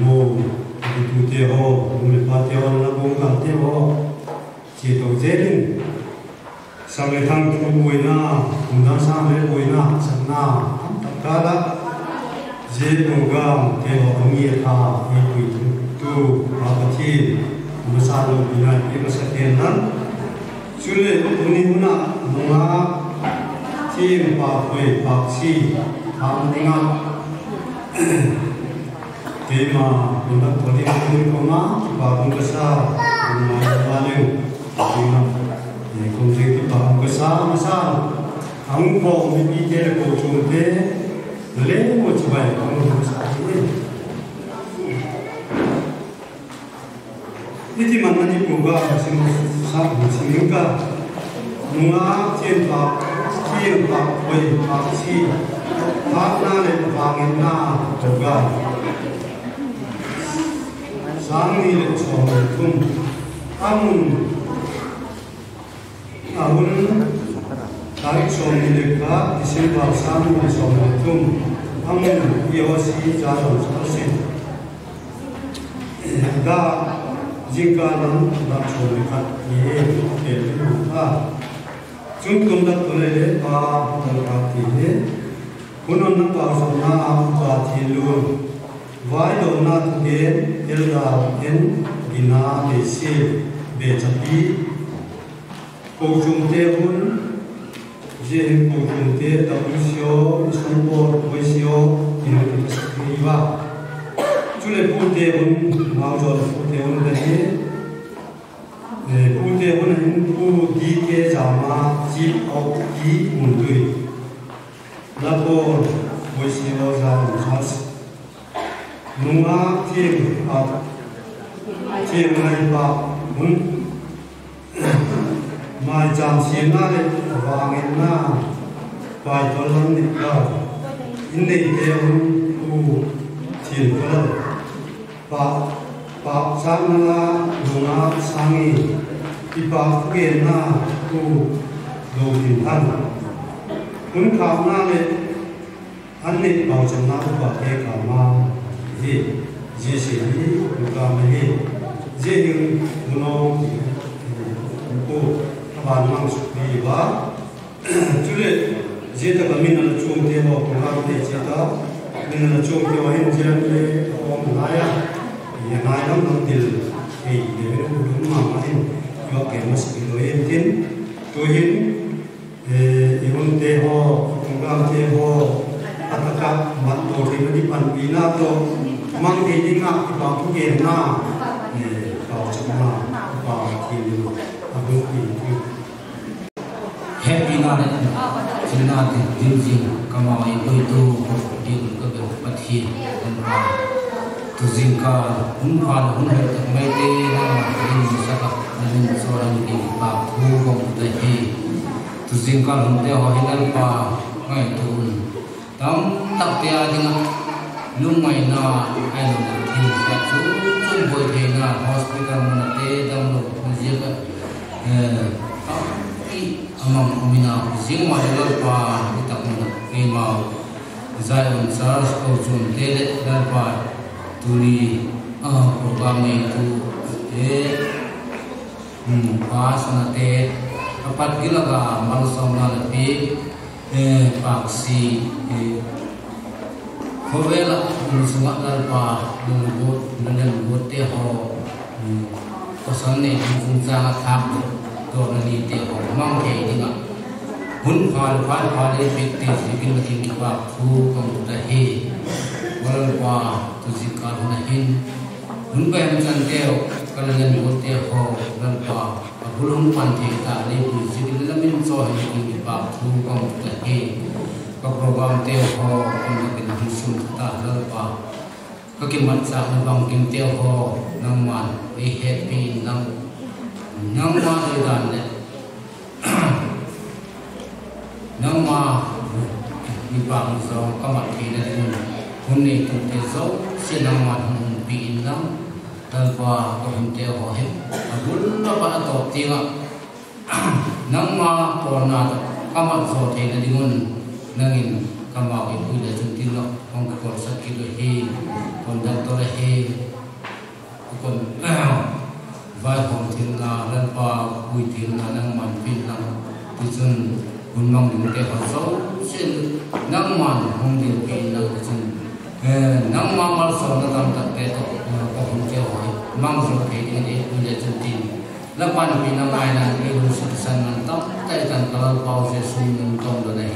莫，你不要，我们不要难过，一心，共产党领导，我们也要拥护。对，毛主席，我们是永。好。bima bunda kodi kodi koma bahun kesa bima balu bima ini kunci itu bahun kesa masa angko mimi dia kau cunte lele mau coba ya kamu kesa ini ini mana ni buka masih sah masih muka nunga cinta cinta boy aksi Hãy subscribe cho kênh Ghiền Mì Gõ Để không bỏ lỡ những video hấp dẫn 장일 정품 하문 아문 낙종일과 이실과 사문 정품 하문 이어시 자존사신 다 지가는 낙종일과 예일과 중금다 돈에 다 들어갔기에 군은 나가서 나아무자 딜루 na tu ge el da en gina be se be chapi ko jum te hun je ko jum te ta bu sio sun po ko sio in ko sa ba chu le pu te hun ma jo pu te hun de he pu te hun pu di ke ja ma ji au ki mun tui la po ko sio ja nua tieng pa tieng mai pa mun mai jam sian na le wa ngen na pa to lan ni ka in nei te un u tieng pa pa pa sang na nua sang ni ti pa ke na u do tin han mun ka na le อันนี้เราจะนับว่าเอกามา जे जे शैली मुकाम हे जे गुनो को बालमांग सुखी वा चुले जे तक अमीन अल चोम दे वा पुराम दे चेता अमीन अल चोम दे वा हिम जिरन ले ओम नाया ये नाया नम दिल हे ये मेरे बुढ़ू मामा हिम यो के मस्ती लो हिम दिन तो हिम इवन दे हो पुराम दे हो अतका मत तोड़ी मनी पन बीना तो to mang thì đi ngạc thì bảo cái gì? na để bảo cho mà bảo thì à đúng thì thì happy na le chính na thì dinh dinh cầm ao ấy ôi tu đi cái việc bắt thi nên là tu hun pha là hun hay tập mấy tê na dinh dinh sắc nên so ra những cái bảo thu không tới hi tu cả hun tê họ hay nên pa ngay tu tam tập tia đi ngạc lúc mày na ai là thì cả chú chung với thế na hospital mà tê đâm lộ gì cái cái amam amina jing ma lo pa ni tak cái ke giải zion sars ko chung te le dal pa tu ni a program ni tu e hmm pas na te apat gilaga mal som na le pe e pak si e Kovela sungat dal pa nunggut nunggut te ho kosan ne fung sa thak to na ni te ho mang ke dinga hun phal phal phal e pek te sikin makin ki pa thu kam ta he wal pa tu ji ka na hin hun ba em chan te ho kala ngan mo te ho ran pa bulung pan te ta le pu sikin la min so he ki pa thu kam ta he ka program te ho kun ki na sun ta la pa các ki man sa na bang kim te ho nang man happy năm năm ma de dan le nang ma ni pa mu so ka ma ki na kun kun ni tu te so se ma hun pi nang ta pa ka hun te ho he a bul na pa to ti nga nang ma por nangin kamau itu dah cuti lo sắc kekor sakit lo còn kon to lo hi kon vai hồng thiên nga lan pa ui thiên nga nang man pin nang tu chun kun mang ding te ha so sin nang man hong ding pin nang tu chun nang ma mal so na tam tak te to ko hong che hoi mang so ke ding de ui dah cuti la pan pin nang ai nang e hu su san nang tam tai tan kalal pau se sun nang tom lo na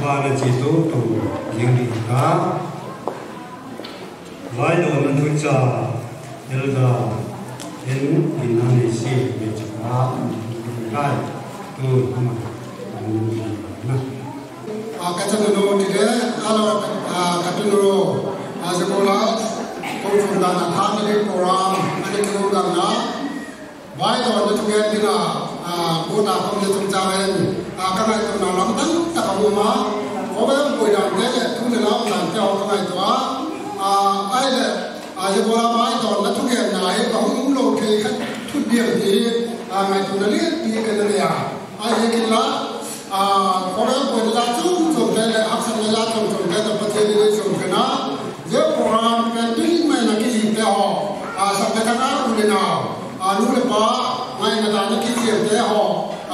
Vale Jito tu Yingli Ka Vai do Manucha Elga Enu Inani Si Mechaka Kai Tu Hama Na Akachan no tide alo katunuro asakola kumfunda na family program alikuru ganga vai do Manucha Elga Bona Kumle Tumcha Ren อาก็ไงตัวน้องตั้งแต่กับมาเพราะว่าป่วยดังแก่ทุกเรื่องเราหลังเจ้าก็ไงตัวอาไอ้เลยยอาจะบอกว่าไม่ตอนนั้นทุกอย่างไหนของโลกเทคันทุกเดียวดีอาไงตัวนั้นเรียกดีกันเลยอะไอ้เรื่งกินละอาเพราะว่าป่วยดังจุ่มจุ่มได้เลยอักษรเวลาจุ่มจุ่มได้แต่ประเทศนี้จุ่มกันนะเยอะโปรแกรมเป็นตุ้ยไม่นักกิจเดียวอาสัมผัสกันรู้เลยนะอารู้เลยป้าไม่กานนักกิจเดียว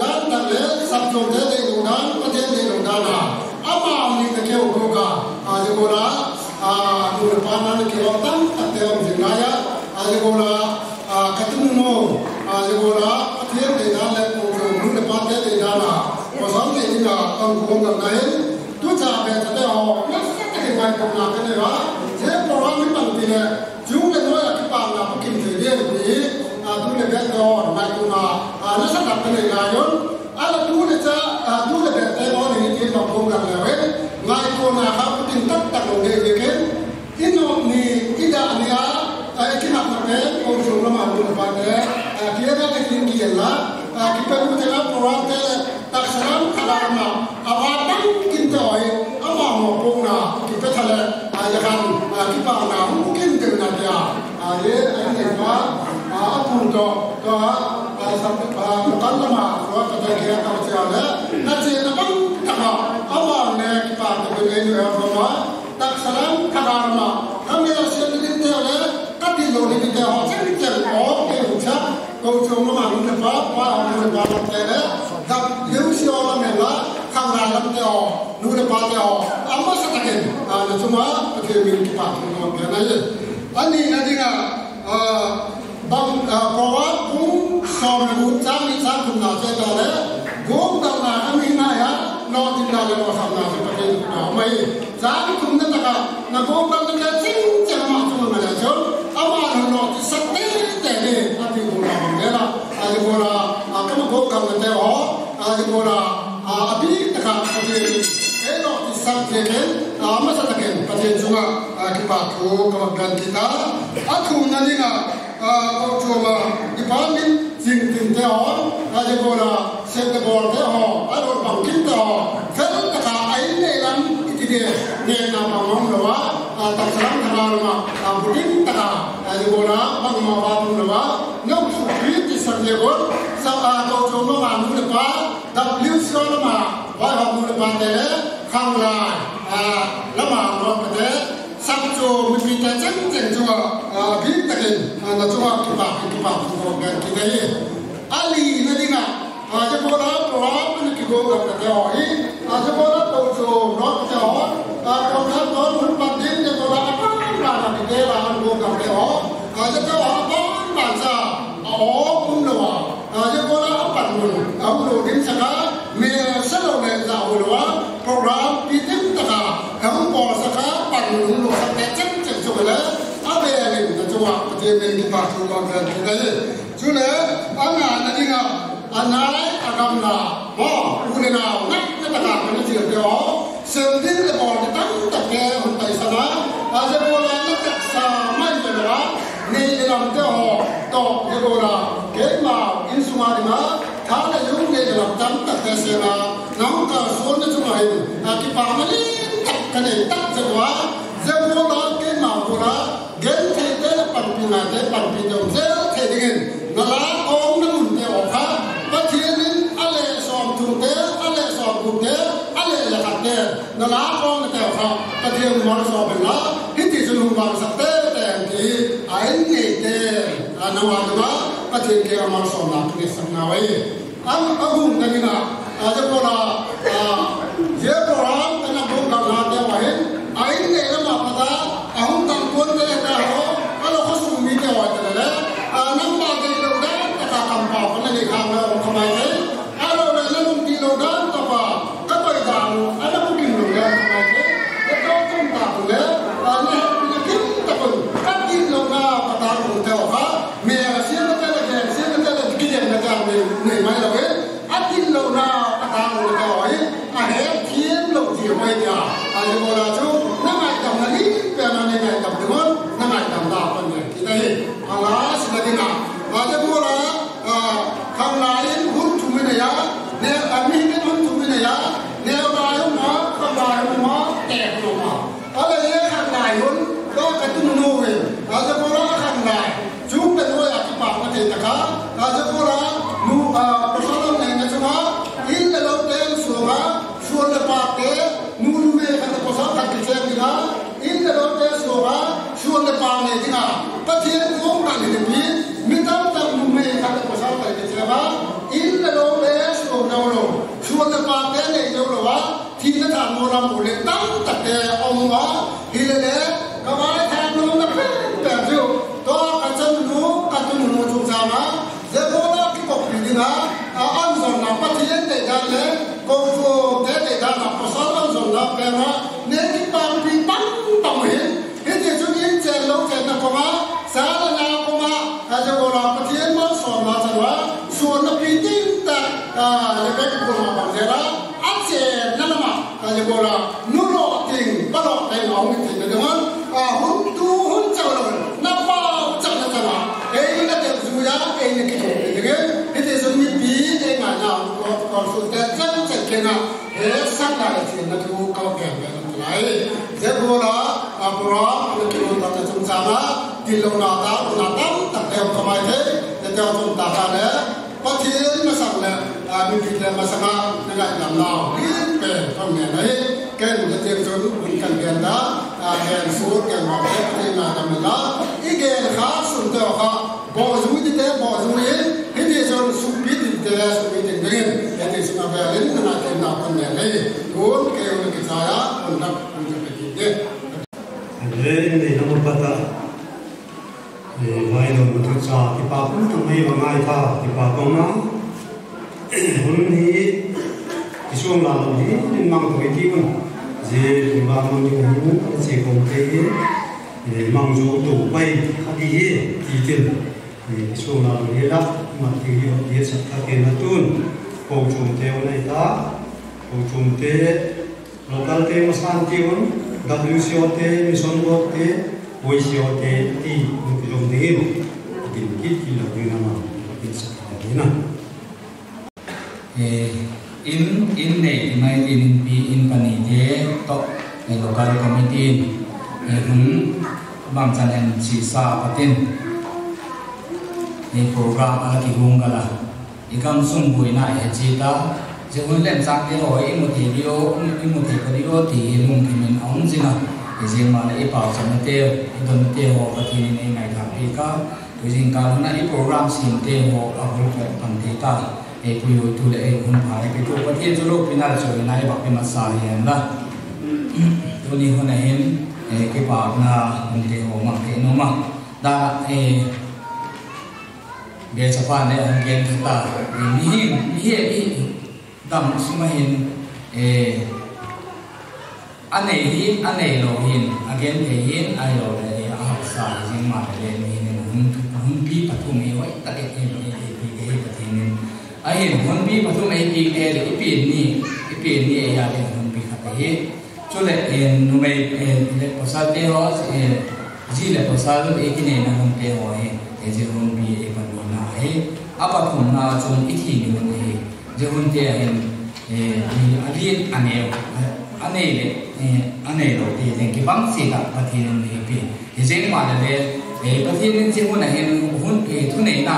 dan ta le sab jo de de lo dan pa de de lo dan a ama ni te ke go ga a je go la a nu le pa na le ke tam ta te om jin ya a je go la a ka tu no a je go la a the de da le ko nu le pa de de da la ko sam ne ni ga ang go ga na sa ta ke ba ko na ke ne ba je ko ra mi pang ti ne ju le no ya ki pa na pa kim te de ni a tu le be do na tu na a na sa ta ne ga yon a la tu le cha a tu le be te no ni ti no ko ga le we ngai ko na ha pu tin tak tak lo de ke ke ino ni ida ni a a ki na cái ke ko ju na ma tu le cái ne a ki ga le ki ki la a ki pa ku te cái pro ra te tak saram khala ma a wa tang kin to ai yakang kipa na mungkin dia nak dia ye ini apa apun to to sampai bukan lama so kata dia kalau siapa nanti nampak tak awal ni kipa tu begini apa tak salam tak arma kami rasa ni dia le kati lori dia hati dia oh dia ucap kau cuma mahu lepas apa mahu lepas apa le tak lewis orang ni lah kang dalam dia nu lepas dia amma setakin cuma เทมีนปาทุนอนแค่นั้นเองอันนี้นะที่กบางเพราะว่าผมสอนหุ่จ้างลจ้างคุณนาเจ้าเลยกงดาวนาก็มีนายะนอนจินดาเลยว่ทำนานประเทศไม่จ้างคุนั่นนะครับนะกงดาวนั่นแค่ 있다. 아크 운난이가 어저뭐 이반민 ne dinga patie ko ka ne bi mi tam tam mu me ka ta ko sa ta ke se ba in la lo le so na lo su ta pa pe ne yo lo wa ti na ta mo ra mo le tam ta te ong wa hi le le معاملات معتمدة igen xaas unta bozudite bozuye hede zor subit intelas mit indrin ete sna balin na tenna panne le don ke un ke saya unta unta pekinde le ne namur pata e vai no mutsa ki pa pun tu mai vangai tha ki pa kona Isung na ni la matri yo ye sa ta ke na tun ko chum te un ai ta ko chum te local te masan te un WCO te mission work te OCO te ti nu ki de hin din ki ki la ni na ma ki sa ta eh in in ne mai in pi in pani te tok eh, lokal committee eh, hun um, bang chan si sa patin e program ala ki hung gala ikam sung buina e chi ta je hun lem sak ti roi in mu thi dio in mu thi pari ro ti lung ki min ong jina e je ma le e pa chan te don te ho pa thi ni ngai tha pi ka tu jing ka hun ai program sin te ho a hu pan te ta e puyo tu le e hun pha ke tu pathian chu lo pina so na e bak pe ma sa hian la tu ni hun a hin e ke pa na hun te ho ma ke no ma da e ge cha pa ne an getsafane angel kita mihin mihe i dam sumahin eh ane hi ane lo hin again he hin ai lo le a ha sa jing ma le mi ne hun hun bi pathum e wai ta ke hin e e bi ge pathin ne a hin hun bi pathum e bi ge le pi ni pi ni e ya le hun bi kha he chole en nu me en le posate ho e ji le posado e ki ne na hun pe ho he e ji hun bi e pa ni na apa thum ah, na chung i thi ni hun he je hun te hen e eh, ni a lien ane eh, ane le eh, ane lo ti den ki bang si ka pa thi ni pi e je ma le e pa ni je na hen hun e thu nei na,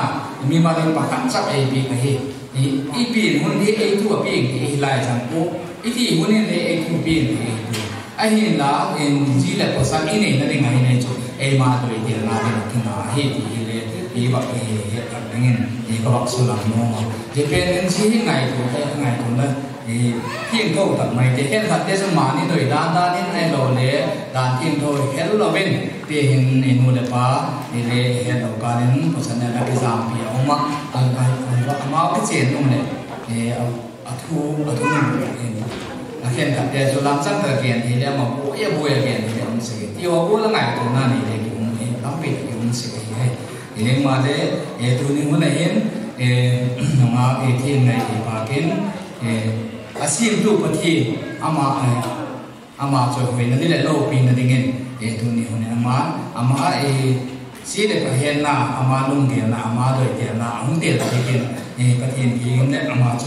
mi ma le pa kan sa e pi ka he. I i pi hun ni e thu pi ki lai chan ko i thi hun ni le e thu pi ni ai a hin la, en, ji le pa sa i nei na ni ngai nei chu e ma to i ti na ni ki na he ti le e ba e nghe thì có e sư bak su la thì bên je chi en ngày ngai to ngày ngai lên thì thiên câu tập mày, thì hết thật thế mà đi tuổi đan đan ni này đồ lễ đan thiên thôi, hết lo bên. Thì hình hình mua đẹp ba thì lễ hết đầu đến nên có này là cái giảm thì ông mà anh anh anh máu cái chuyện ông này. Thì à thu ở thu mình à hiện thật thế cho làm sắc thời kiện, thì đem mà bố ya bùi kiện, thì ông sẽ tiêu bố là ngày tuần này thì cũng lắm việc thì ông sẽ em mà thế em tu nên muốn này em nó mà em, thiên này thì mà kiến asim tu pati ama ama cho hoi na là lo pin na dingin em tu ni hone ama ama em si để phát hiện na ama lung ge na ama đôi ge na ang te ta ge e pati ni ne ama cho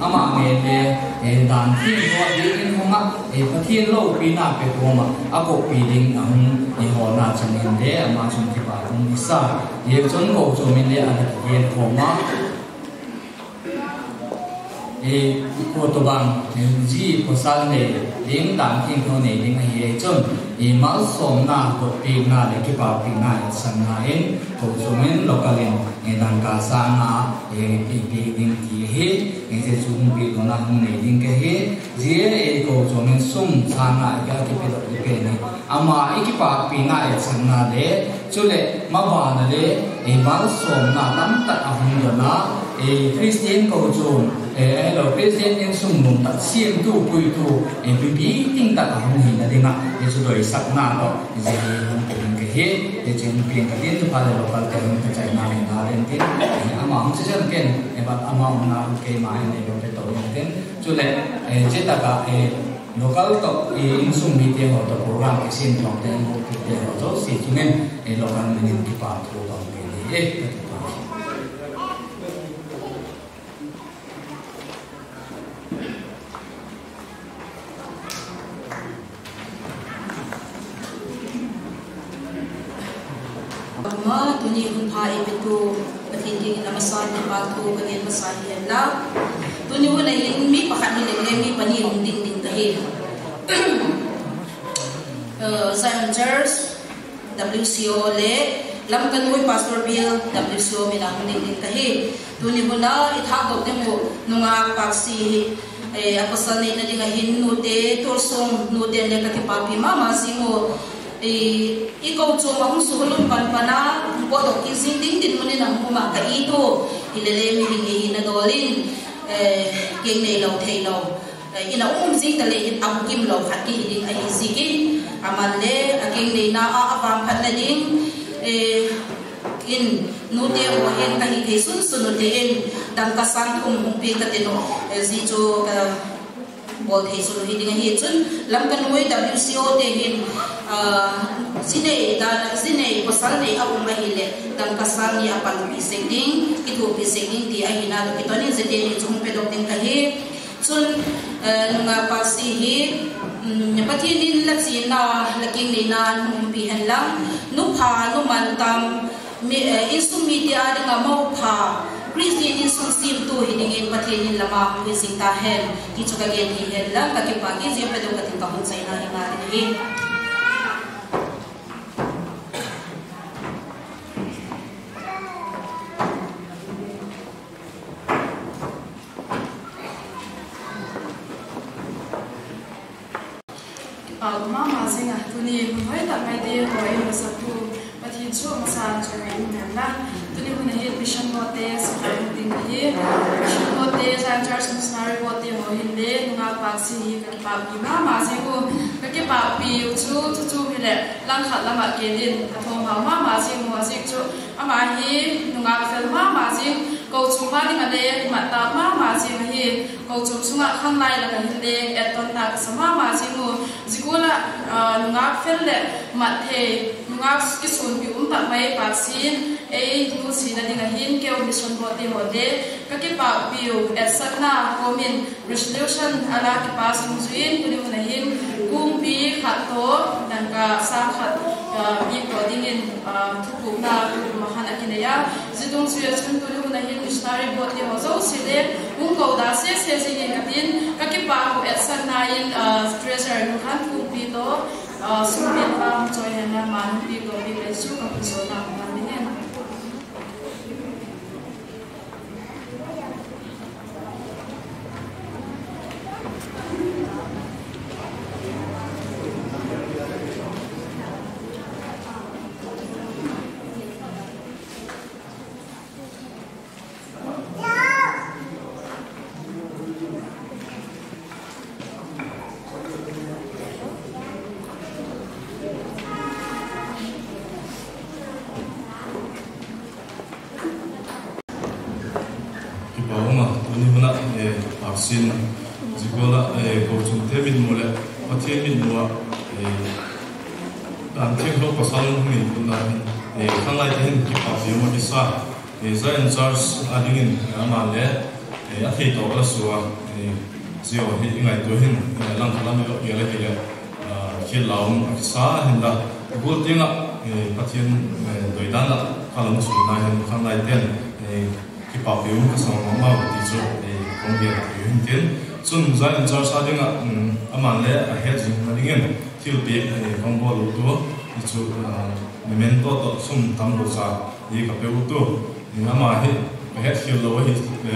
ama me le e dan thi ko di in không ạ, e pa thi lo pi na pe ko ma a ko pi ding hum e ho na chang in le ama chon ki pa hum ni sa ye chon ko cho min le a ye không ma e ko to bang ji ko sa ne ling dan thiên ko ne ling ai chon e som na ko pi na le ki pa pi na san na en ko so men ka en e dan ka sa na e pi pi din ki he e se sum pi do na hung ne din ke he je e ko so men sum sa na ya ki pi do ke ne ama e ki pa pi na e san na le chu le ma ba na le e som na nam ta a hung do na e christian ko chum e lo christian in sum mum ta siam tu pui tu e bi bi ting ta ka hung hin na dinga e chu doi sak na to je hung ko cái he để chúng pi ka tin tu pa le lo kal te chúng ta chai na na ren tin e ama hung che chen ken em ba ama hung na ke ma ne lo te cái yen tin chu le e che ta ka local to e in sum bi te ho to program ke sin thong te ho ke te ho to si chumen e local mình. Ki pa thu ba ke ni e tuni rupa ipitu nakingi na masai na batu kani masai hela tuni wuna yin mi pahat ni lele mi pani yin ding ding tahi Simon Jers WCO le. Lam kan pastor bill WCO mi lam ding ding tahi tuni wuna ithak dok temu nunga paksi eh, apa sana ina dinga hin nute torsong nute ane kati papi mama singo i ko chu ma hu su lu pan pana ko to ki sin ding din mun na mu ma ka i to i le le mi ni i na dolin e ke nei lo thei lo i na um zi ta le i am kim lo khat ki ding ai si ki aman le a ke nei na a a pam phat na ding e in nu te o hen ka hi thei sun sun te en dam ka sang um um pi ka te no ji chu ka bol thei sun hi ding hi chun lam kan moi WCO te hin sine da sine pasal ne abu mahile dam kasang ni apan pi singding itu pi singding ti ahina do kitoni zete ni chung pe dok ding kahi chun nga pa si hi pati nin la chi na laking ni na num pi han lam nu pha nu man tam, mi isu media de nga mau pha Christian in sung sim tu hiding in pathe nin lama hui sing ta hen ki chuka gen hi hen la ka ke pa ge je pe do ka tin ka hun sai na hi ma hi hi ka pa bi ma ma se ko ka ke pa pi chu chu chu hi le lang khat la ma ke din ka gì ha ma ma se mo se chu ama hi nga ka fel ma ma se ko mà ma ni nga le ma ta ma ma se hi ko chu chu nga khang lai la ka hin le et ton ta ka sa ma ma se mo zikula nga fel le ma the nga ki sun bị um ta mai bác sin e nu si na dinga hin ke bị mission bo te ho de ka ke pa biu et sat na ko min resolution, ala ki pa sing zuin ku ni na hin kum bi khat to ka sa khat bi ko thu thupu na mahana kinaya zidung suya chun tu lu na hin missionary boat ni ho zo sile ung ko da se se se ni katin ka ki pa ko etsan na in treasure nu khan thu to bi pa choi na man pi ko bi le su ka pu so na ma ni tuni huna e aksin jigola e ko chung te min mole pathian min nuwa e dan thing ho pasal ni kuna e khangai te hin ki pa yo mo bisa e za in charge adingin ama le e a thei to la suwa e zio hi ngai to hin lang khala me lo ye le le khi laum sa hin da bu tinga e pathian doidan la khala mo su na hin khangai ten e ki pa yo ka sa ma ma ti cho e kong ye la yo hin ten sun za in charge adinga mà le a he jing na dingen til pe e kong bo lu to chu memento to sum tam lo sa ye ka pe u to ni ama he pe het khil lo hi le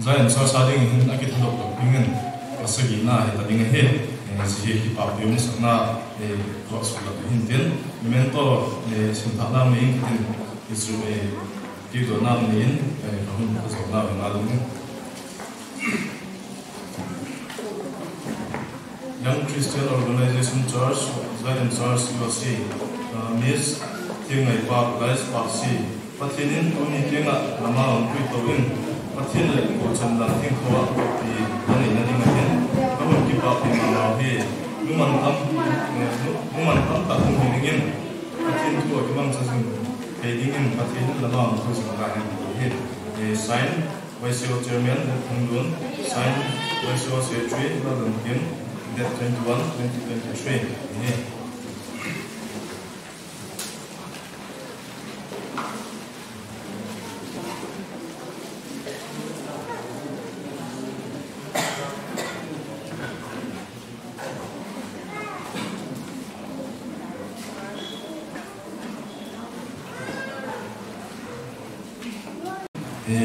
za in charge ading hin akit lo to dingen asagi na he ta ding he si hi pa pe um sa na e ko so la hin ten memento le sim ta la me tin isu e ti do na ni in e ka hun ka so na na lu Young Christian Organization Church, Zion Church USA, Miss Thiên Ngày Park, Lies Park Si, tiếng ạ là mà Ông Quy Tàu In, Patin Lệ Cổ Trần Đàn Thiên Khoa, thì Anh này Nani Ngài Hin, Các Hồn kịp Bạc Thì Mà Nào thì Nụ mà Tâm, Nụ mà Tâm trung Hùng Hi phát Patin Thua Cái Băng Sa Sinh, Thầy phát Ngin là mà Ông Quy Tàu Ngài Hin, Hi, Sign, YCO Chairman, sáng Đuôn, Sign, sẽ truy và đồng Kiến, Date 21, 2023.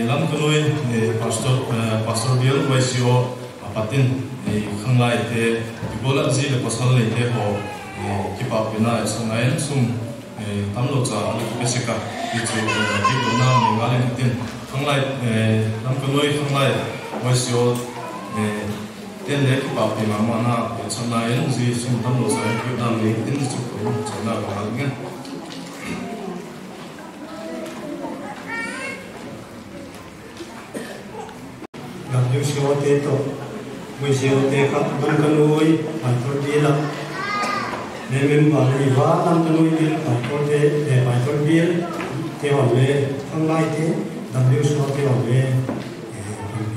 lam kanoi pastor pastor bill YCO apatin khanglai te bola ji le pasal le te ho ki pa pina sangai sum tam lo cha besika ki chu ki do na me ga le tin khanglai lam kanoi khanglai YCO ten le ki pa pina ma na sangai chúng ta tam lo cha ki da me tin chu ko cha na ga ngen gặp những số tế tổ với số tế khắp năm căn nuôi phải có đi lập nên mình bảo là hóa, năm căn nuôi đi phải có tế để phải có biết thế hỏi về thế gặp những số thế hỏi về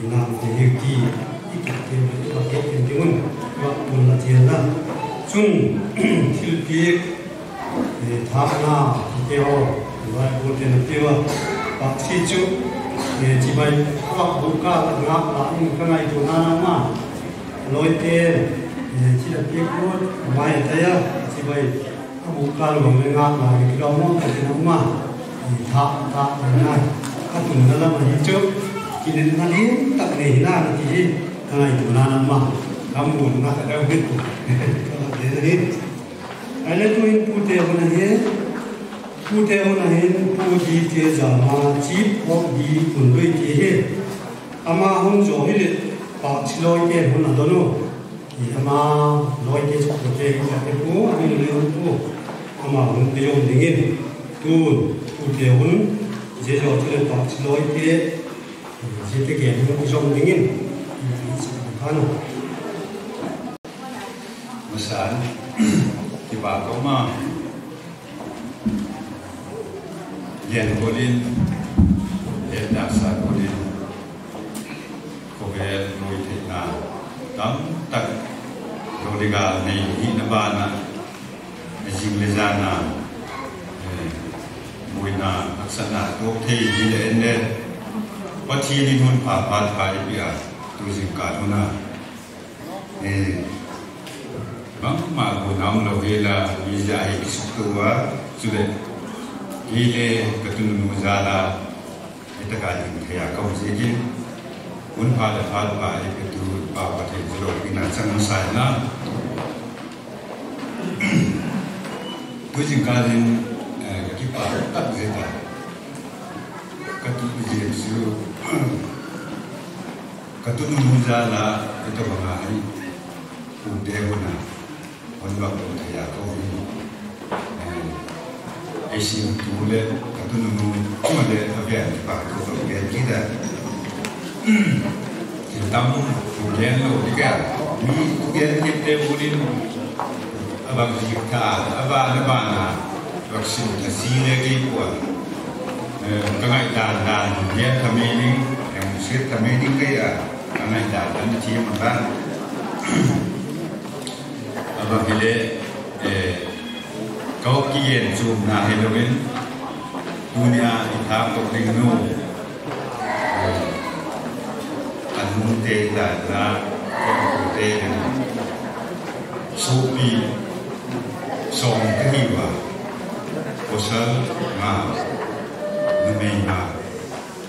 Việt Nam thì hiệu kỳ ít cái tiền và cái tiền tiếng và cùng là tiền là chung thiếu biết tháp na tiêu và bộ tiền tiêu bác sĩ chú chỉ bay hoặc bụng ca ngáp lại cái này tụ na mà lối tiền chỉ là biết luôn mai thấy á chỉ bay bụng ca luôn người ngáp là cái đó nó cái nó mà thả thả cái này các tụi nó làm gì trước chỉ đến nó đi tập này là chỉ cái ngày tụ na mà kamu nak ada duit kalau dia ni ada tu yang putih mana ni putih mana ni putih dia zaman chip hoặc đi cùng với kia hết ama hum jo hi le pa chilo ke hun na donu i ama loi ke chu ke ja ke ku ani le hun tu ama hum de yo ding in tu tu ke hun je jo chu le pa chilo ke je te ke hun ku jo ding in ano masan ki ba ko ma yen bolin yen daksa bolin về din, yen nasa tắm din. Ko ke noi này na. Tam ba nà diga ni hi na ba na jing le zana muina aksana to the ji le ne pathi ni hun pa pa thai bia tu jing ka na e bang ma bu nam lo ve la vi ja ai su tu wa su le ki le ka tu nu za tất cả những thầy à công dễ jin hun pa le pa pa ai ka tu pa pa the lo ina chang sai na Kucing kalin kipa tak zeta. Katu ujian su katu nunza la itu mengai ude una onwa ko ya ko ni. Esi tule katu nunu cuma de phải pa ko ko ge kita. Kita mu ujian lo tiga. Ni cái kita boleh abang kita abang abang vaksin ta sile ki kwa kangai dan dan dia kami ni yang sir kami ni kaya kangai dan dan ci makan abang bile kau kian zoom na helogin dunia ita ko tingnu anun te da da ko te supi song kehiwa kosal nga anh nga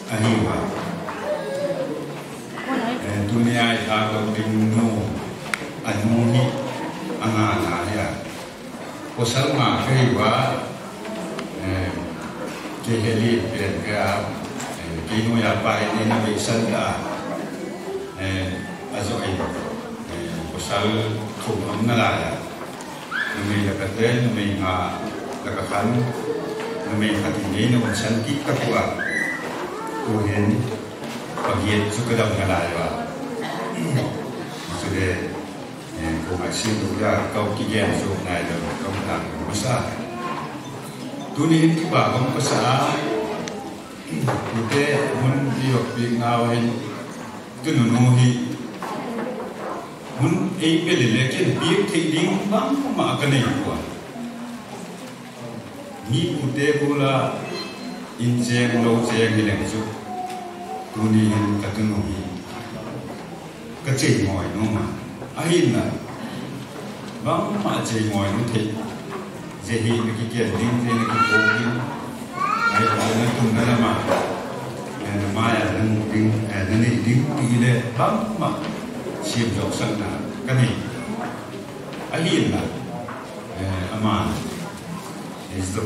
ahiwa dunia itago tingnu anuni angana ya kosal nga kehiwa keheli perga kino ya pa ini na bisan da azo ay kosal kumam na laya numay lakaten numay nga lakakan numay katingin na unsan ki kapua kuhin pagiet sukadam na laya sude kung asin udah kau kigen so na ito kau tang masa tunin ki ba kung pasa Ute mun diok big tu nunuhi mun ei pele lekin bir thik ding bang ma ka nei kwa ni u te ko la, in je lo je ni le chu tu ni hin ka tu no hi ka che ngoi no ma a hin na bang ma che ngoi no thik je hi ni ki ke ding je ni ki ko hi ai ba na tu na ma na ma ya nan ding na ni ding ti le bang ma siêm dọc sáng là cái này ấy liền là ama is the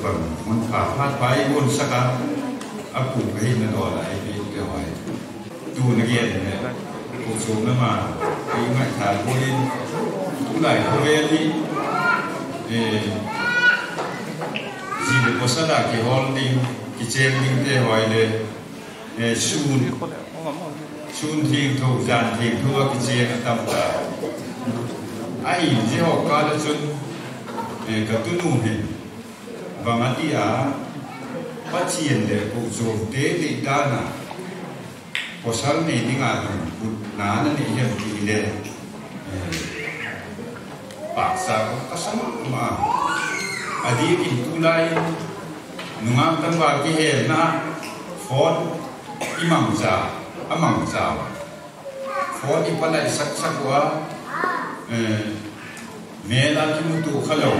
muốn phá phát phái muốn sắc á áp cụ cái hình nó là ai bị cái hỏi tu nó kia đấy, cuộc sống nó mà cái ngại thả cô lên cũng lại cô lên đi. Gì được có sát là hôn đi cái chen linh thế hỏi là sun sun thiên thu, giàn thiên thu cái chia cái tâm ta ai chỉ học cả là sun cả tu nu hình và ngã đi à phát chiên để cụ dùng tế thì đa na có sáng này đi ngã cụ ná nó này hiện kỳ để bạc sa có sáng mà. À đi cái tu lai. Nungang tăng vào cái hệ na. Phone imam giả amang za kho đi palai sak sak wa me la ki mu tu khalo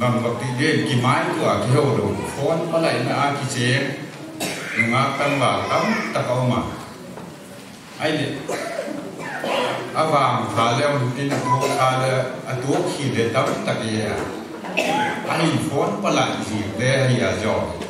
bằng bậc tỷ đen kỳ mái của cái hồ đồ phone palai na a ki che nungang tăng vào tắm ta câu ma. Ai ni a bang kha le mu ti na ko kha le a atu khi de tam tak ya ah. ai phone palai ji de ya, jo.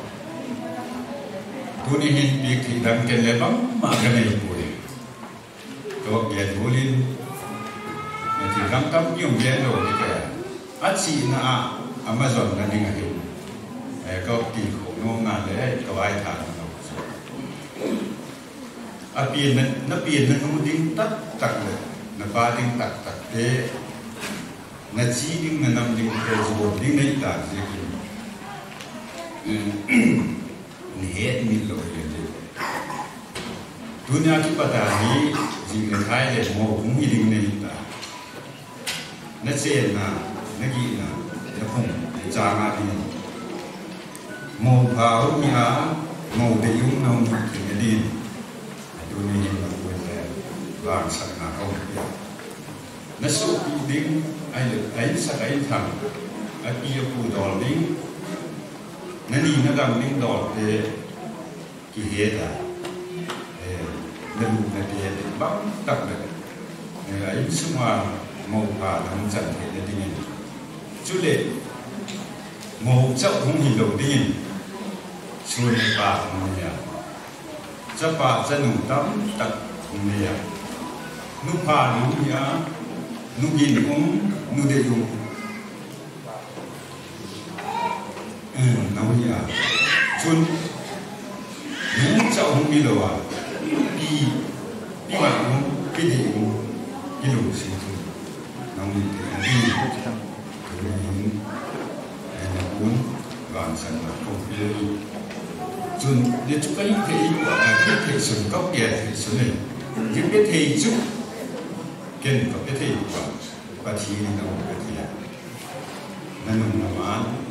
tu ni hin pi ki dan ke le bang ma ka nei pu to ke bulin ni ti ram tam yung ye lo ni ka a na a amazon na ni a hin e ko ki ko no nga le, ko ai tha no. A pien na na pien na nu ding tak tak le. Na ba ding tak tak te. Na chi ding na nam ding ke zo ding nei ta ji nihet ni mi lo ye de dunya ki pata ni jing ne khai le mo kum hi ding ne ta na che na na gi na ya phong de cha nga đi mo pa u mi ha mo de yung na mo ki ne di tu ni ni na ku le ba sa na ko ya na so pi ding ai le ai sa ai thang a pi yo ku dol ding na na gam ding dol te ki he da e na lu na te de bang tak le ai semua mau pa nang chan he de ding chú lệ một chấp không hình đầu tiên xuân bà mẹ chấp bà chân nụ tắm tật mẹ nu pa nu nhá. Nu gìn cũng nu để dùng ừ nấu nhá xuân nu chấp không đi đâu à? Đi đi mà cũng cái gì cũng cái đồ sinh thôi nấu đi. Đi mình muốn làm sản phẩm công ty chun để chụp cái thể quả cái thể sản cấp kẻ thể sản này. Cái cái thể chụp cái có cái thể quả. Và thì nó cái thể nên mình làm và thì gì mà là nó khăn quy không sao mà rồi và tao tập để cái gì tôi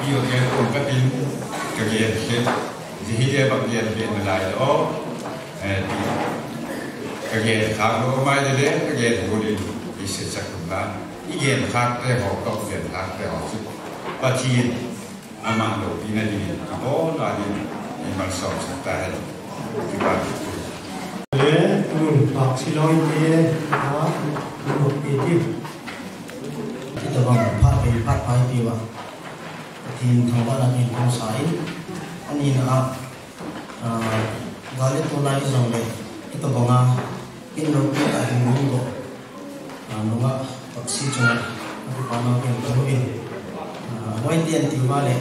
ပြီးတော့ကျန်တော့ပတ်ပြီးကြည့်ရဖြစ်ဒီဟိရဲ့ပတ်ပြည့်ဖြစ်လာရောအဲဒီကြည့်ခါတော့မိုင်းတဲ့ကြည့်ဘူးလေဒီစစ်စက်ကလာဤရဲ့ခါတဲ့ဟောကောက်တဲ့ခါတဲ့ဟောစုပတ်ချီအမှန်လို့ဒီနေ့ဒီဘောလာဒီမှာဆောက်စတဲ့ဒီပါလေသူပါစီလုံးရဲ့ဟာသူတို့ပြည်တယ်ဒီတော့ဘာဖြစ်ပတ်ပိုင်းပြီးပါ pat pai pi wa tin thong ba na tin kong sai ani na a gale to lai zong le kita banga in lo pi ta hin mu go a no nga taksi chunga aku pana ke to in wai tian ti wa le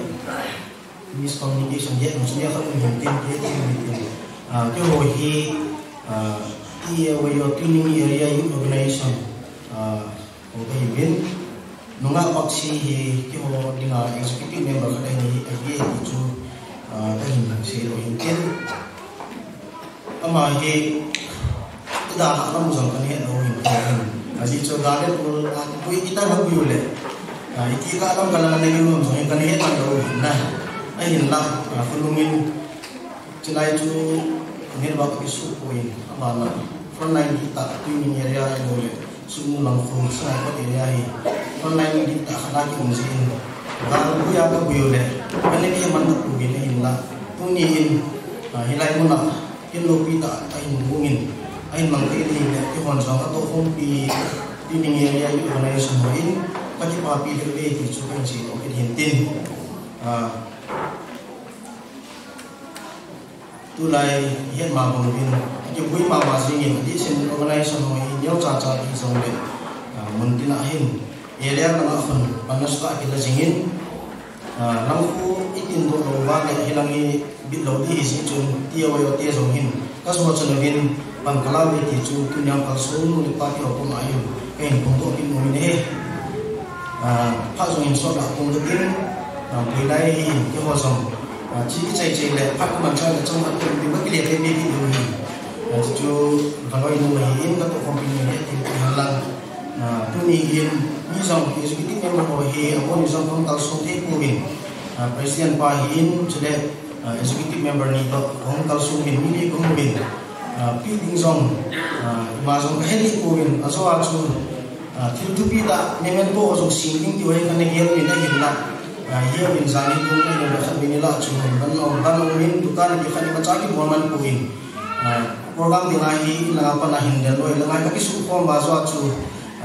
miscommunication ye mo sia ka mun tin ke ti mi tin a ke ho khi về wa yo training area youth organization a o ke nunga paksi hi ki ho, dinga executive member ka ni ye ti chu ta hin hin se lo hin tin ama hi da ha na mu jang kan he no hin ka hin a ji chu da le, ko a ko, i ta ha bi le. A i ki ka lam ka la ne ni mu jang kan he, ta lo hin na. A hin la a fu lu min. Chu lai chu ne ba ki su ko yin. Ama na front line ki ta tu ni area lo le su mu lang fu sa ko area hi front line ki ta khala ki mu sin ga bu ya ka bu yo le ane ni man na tu ni hin la tu ni hin hi lai mu na kin lo pi ta ta hin bu min ai mang cái gì này cái hoàn toàn các tổ không bị đi mình nghe nghe những cái này xong rồi các chỉ bà pi được đi thì chúng mình chỉ có cái hiện tin à tu lại hiện mà bằng viên cái quý mà mà gì nhìn đi xin organization rồi nhớ cha cha thì xong rồi à, mình tin là hin area là phần bằng nó sẽ cái là gì hin à, ít tin đồ đồ vang này hay biết lâu đi xin chun tiêu vào tiêu xong hin các số chân viên bằng cái lao thì chú tu nhau cả số người ta thì họ cũng ai hiểu. Cái hình công à phát dụng hình công tin à với lại cái Ờ, chỉ chạy chạy lại phát cái bằng chơi là trong mặt tiền thì mất cái liệt cái đi thì rồi à chú và nói như vậy in các tổ công bình này thì cái hàng lần. À tu ni hiện như dòng thì cái tin mà hồi hè ở bên dòng không tác số thế của mình. À president qua hin cho đây ờ, executive member này to không tác số mình ni cũng mình. Pi dòng zong ma zong ka heli ko in azo a chu thiếu thứ pi da nên anh bộ zo xin những điều hay cái này gel mình đã hiện lại ye min zani tu na ne la khan min la chu ban no ban no min tu kan ki khani ma cha ki bon man pu in program ding a hi la pa là hin den loi la ngai ka ki su ko ba zo chu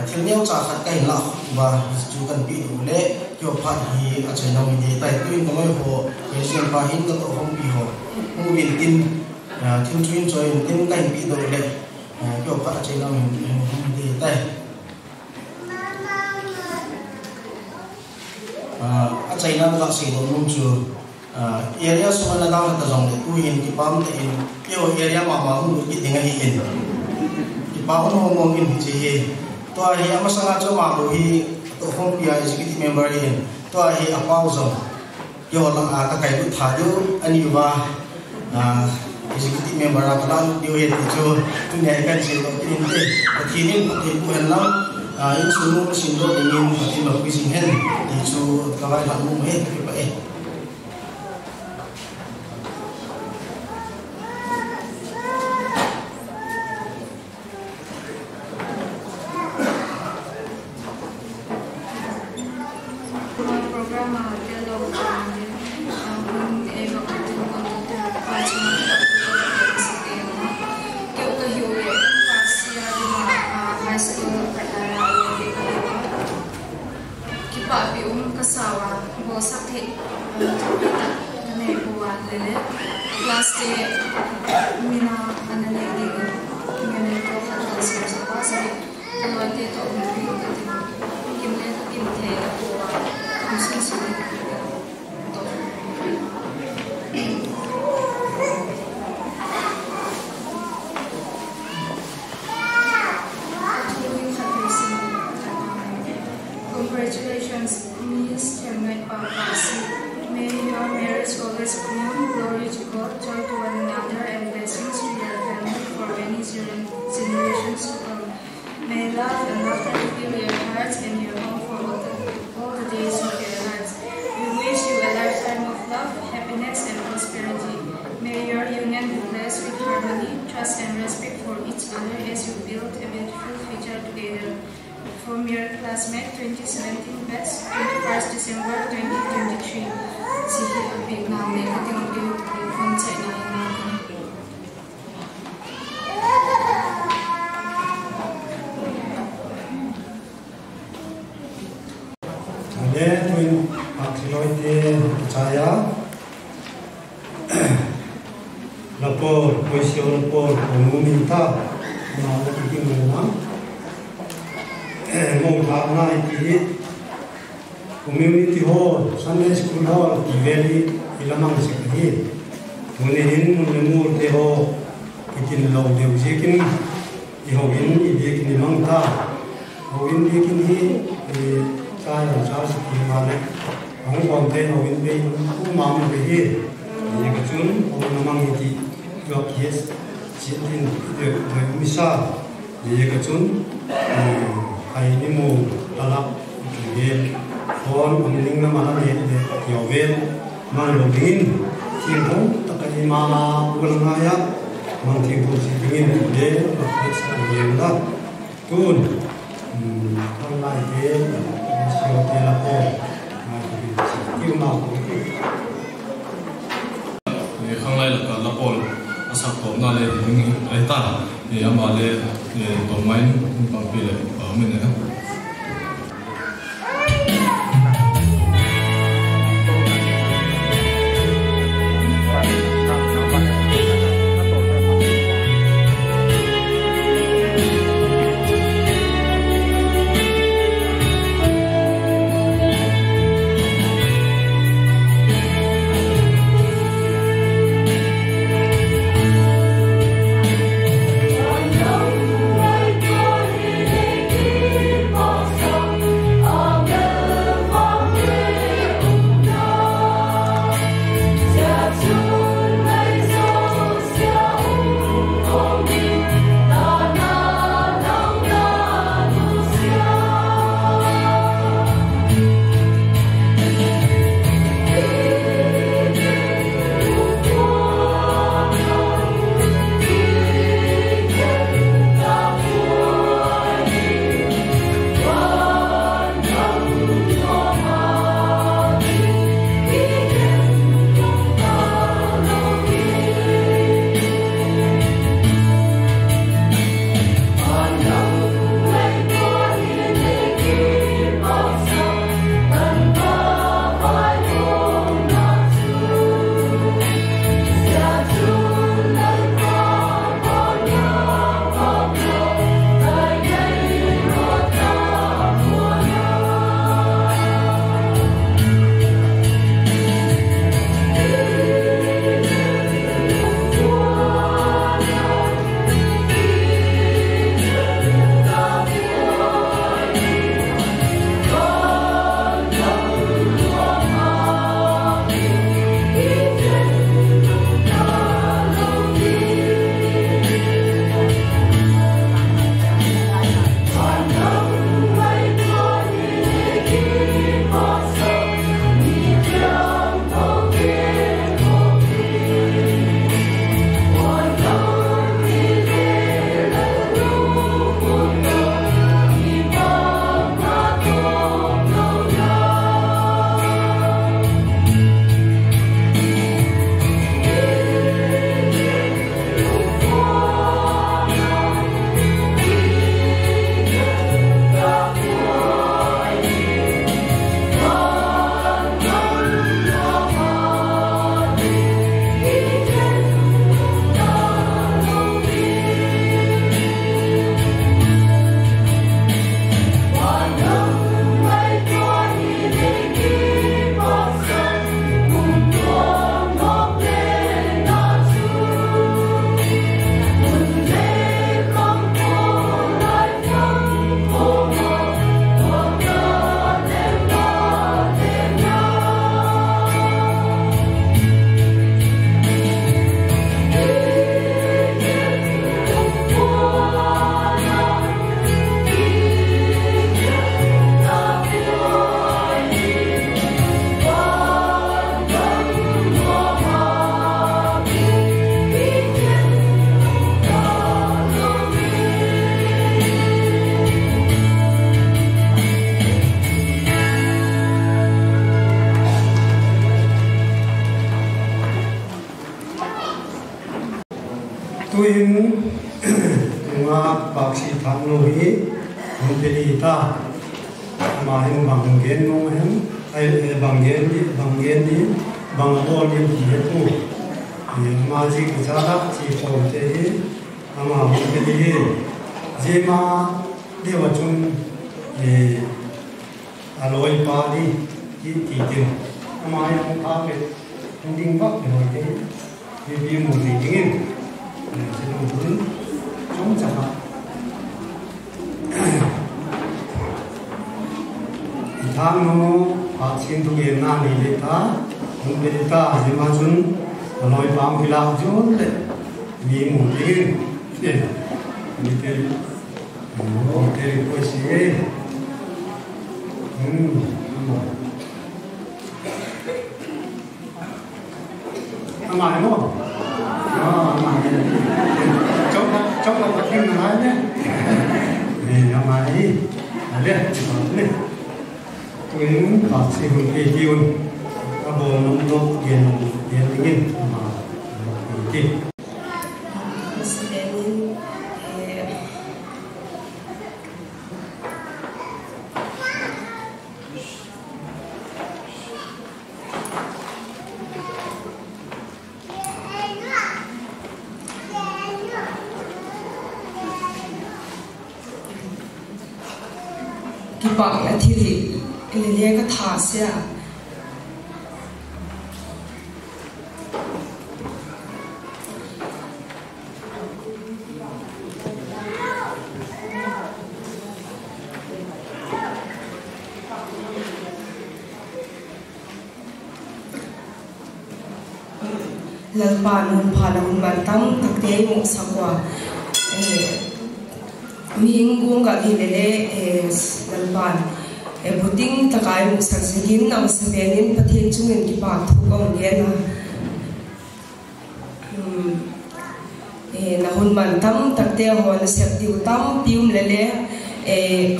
thil neu cha khat kai la ba chu kan pi le kyo phat hi a chai no mi de tai tu in ko mai ho ye sian pa hin ka to hom pi ho mu bin tin thil chuin choi tin kai pi bị le kyo phat a chai no mi hom de tai a chai na ka sei do num chu area so na da ta jong tu hin ki pam te in yo area ma ma hu ki dinga hi in ki pa ho mo in chi hi to a hi ama sanga cho ma do hi to hom pi a executive member hi to a hi a pau zo yo la a ka kai tu tha du ani wa executive member a ka lang Uh, yung sunod na sindo, yung hatin na kuisinghen. So, kawai na mo, eh, kapae. thì sai làm sao sự Kong mà này không còn thế nào bên bên cũng mà mình phải hết nhà cái chúng ông nó mang cái gì cho kia chiến thiên được thời mới xa nhà cái chúng hay bulan chu lại ne kan chi là in te thi nin thi bu han lam in chu nu sin do in in ma pi sin hen ti chu ka vai la mu he ki ở e Thank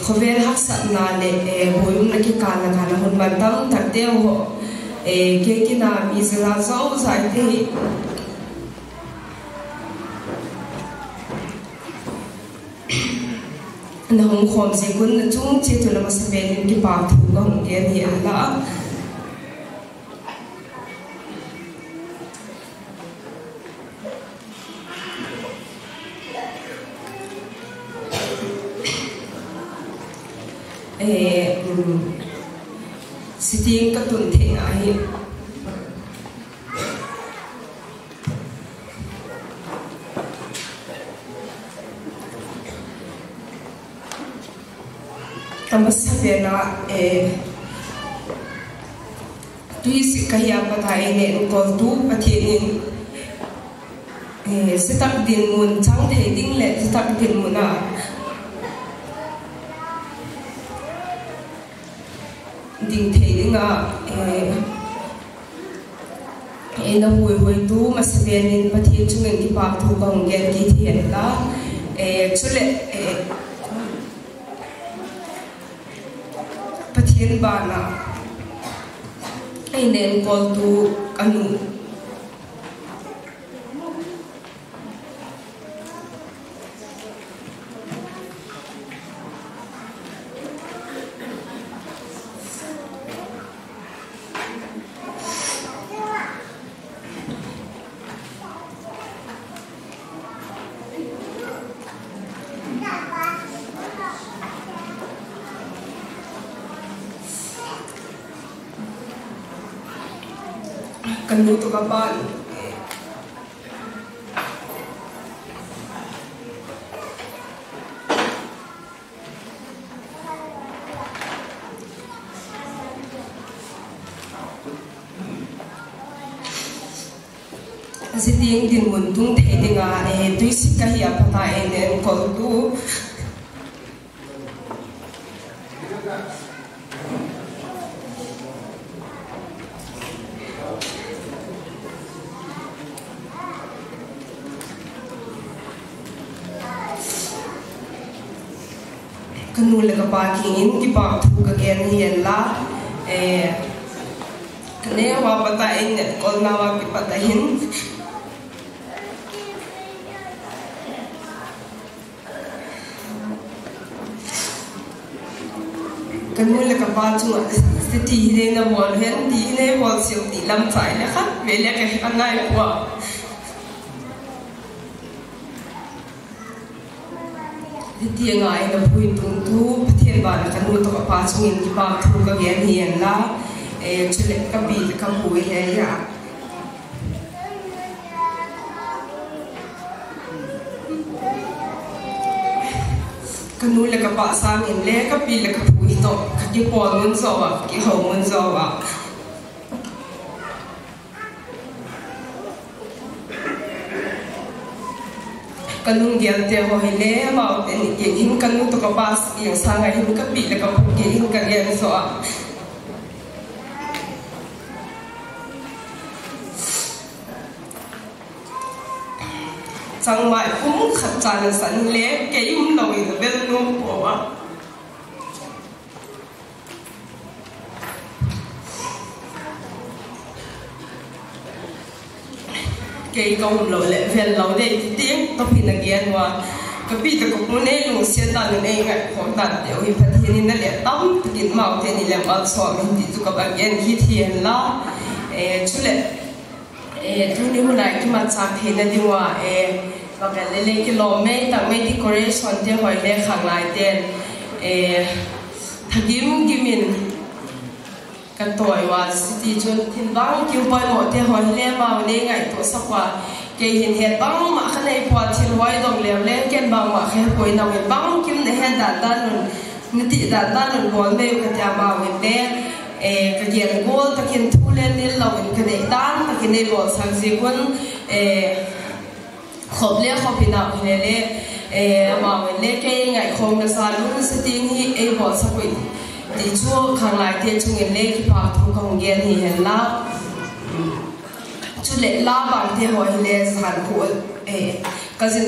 ขเวลฮักสัตนาเลเอโหยุ่มนักการนันการคนมันตั้งตักเดียวเอเกกินามีสลาเศร้าใจที่นหงคมสิคุณจุ้งชิตุลมาสเปนกิปาถูกก็หงเกนี่ละ sabena e tuisi kahia pata ene ukol tu pathianin e sitak din mun chang thei ding le sitak din muna um ding thei dinga e e na hui hui tu masabenin pathian chungen ki pa thu kong gen ki thian la e chule e pathian ba na. Ai nen kol tu anu kembali. Kasi din muntung, tayo nga eh, tuy si kahiya pa tayo بام توك كان هي لا ne wa pata in kolna wa ki pata hin kanun le ka pa chu se ti ne na bol hen ti ne bol sil ti lam chai le kha ve le ka ka nai wa ti ti ngai na puin tung tu pathian ba kan mu to pa chung in ki pa thu cái gen hiền la e chule ka bì ka bùi he à, kanu nuôi là pa sa min le ka pi là ka pui to ka cái bò muốn so à cái hậu muốn so à. Kanung gel te ho hele ma te ni ke hin kanu to ka pas yang sanga hin ka pi le ka pu ke hin ka gen so a chẳng mãi cũng khẩn tràn sẵn lẽ cái im lầu in bên luôn kei ka um lo le vel lo de ti ti to pin again wa ka pi ta ko mu ne lu se ta ne ne ngai ko ta te o hi pa thi ni na le tam kin ma te ni le ma so mi ti tu ka ba gen hi thi en la e chu le e tu ni mu na ki ma cha phe na di wa e ba ga le le ki lo me ta me decoration je hoi le khang lai ten e thagim gimin กันตัวว่าสิทีจนทินบังคิวไปหมดเทหอนเลี้ยมาวันนี้ไงตัวสักว่าเกยินเห็นบ้างมาข้างในปวดทินไว้ตรงเลี้ยงเล่นเกนบ้างมาแค่ป่วยนอนเห็นบ้างกิวในแห่ดันด้านนึนนิติดันด้านนึนบอลไม่อยู่กันยามาเห็นเล่เอ่กเกียนกูตะกินทุเรนนี่เราเป็นกันเดกด้าตะกินในบอลสังสีคนเอ่อขอบเลี้ยขอบพินาพินเล่เอ่อมาเห็นเล่เกยัไงคงกระซาลุ้นสติงที่เออบอลสักวิน ka chúa wa lại chun chung bang ki poi mo te hoi le thì ne ngai chú sakwa ke bằng he bang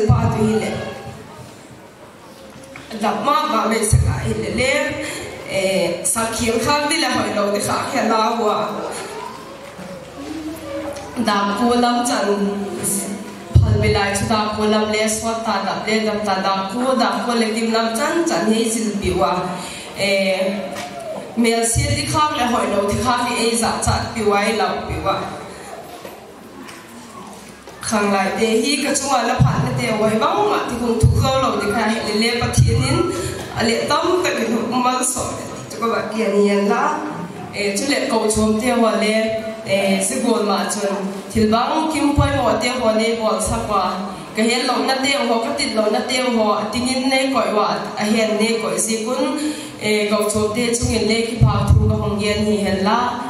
ma khanai pwa thil wai dong le le ken bang ma khe poi na we bang kim ne he da da nun niti da da nun bol me ka ta ma we le e ka gen gol ta kin thu le nil lo in ka ta kin nei bol sang ji kun e khop le khop ina le le เมลเซียที่ข้างและหอยนกที่ข้างที่เอจัดจัดปิวไว้เราปิวว่าข้างไหลเตฮีกระชวยและผ่านเตไว้บ้างอ่ะที่คงทุกเข้าเราที่ข้าเห็นเลี้ยปะทีนินอะไรต้มแต่กินมันสดจะก็แบบเกียนยันละเอชุเล็กเกาชมเตหัวเล็กเอสิบวนมาจนทิลบังกิมไปหมดเตหัวเล็กบอลสักว่า cái hiện lộc nát tiêu họ cái tịt lộ nát tiêu họ tin in này gọi là hiện này gọi gì cũng gạo chốt tê chung hiện này khi vào thu cái hồng yên thì hiện là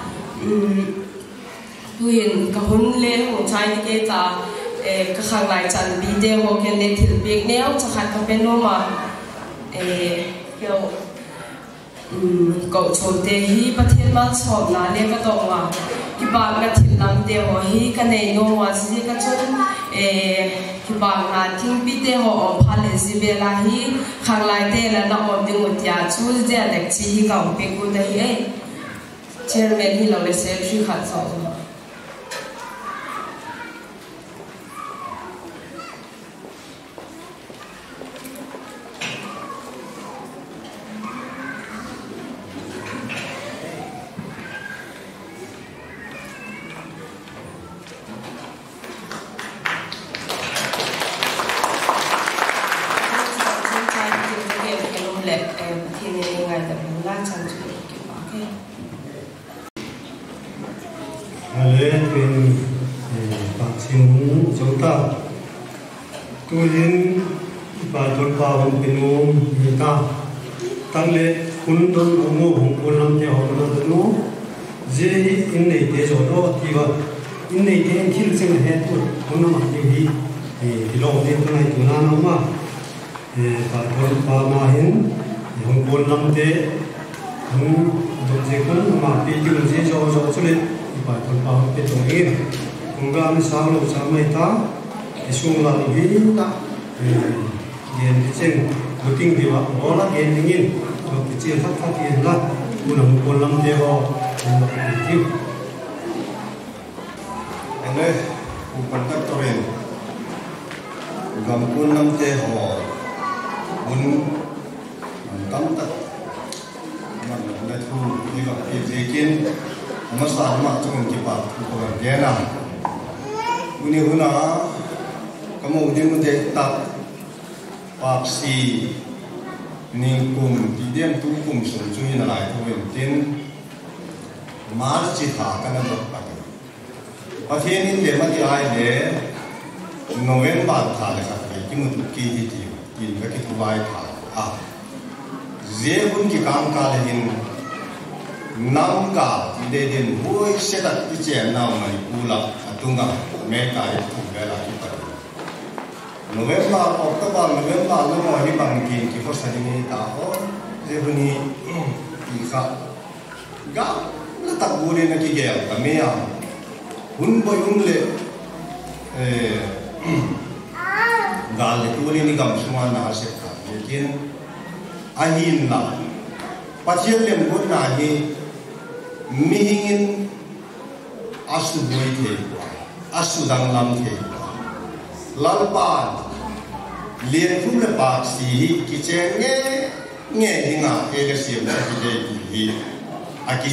tu hiện cái hôn lê hồng trai cái ta. Cái hàng lại chẳng bị tê họ hiện này thịt biệt nếu chắc hẳn cái bên nó mà. Kiểu cậu chốn tê hi bắt thiên mắt chọn là lê cái động mà. Cái bà cái thịt làm tê họ hi cái này nó mà gì cái chốn e ki ba na thing pi te ho om pha le si be la hi khang lai te la na om ding ut ya chu je lek chi hi ka pe ku te hi chairman hi lo le se shi khat so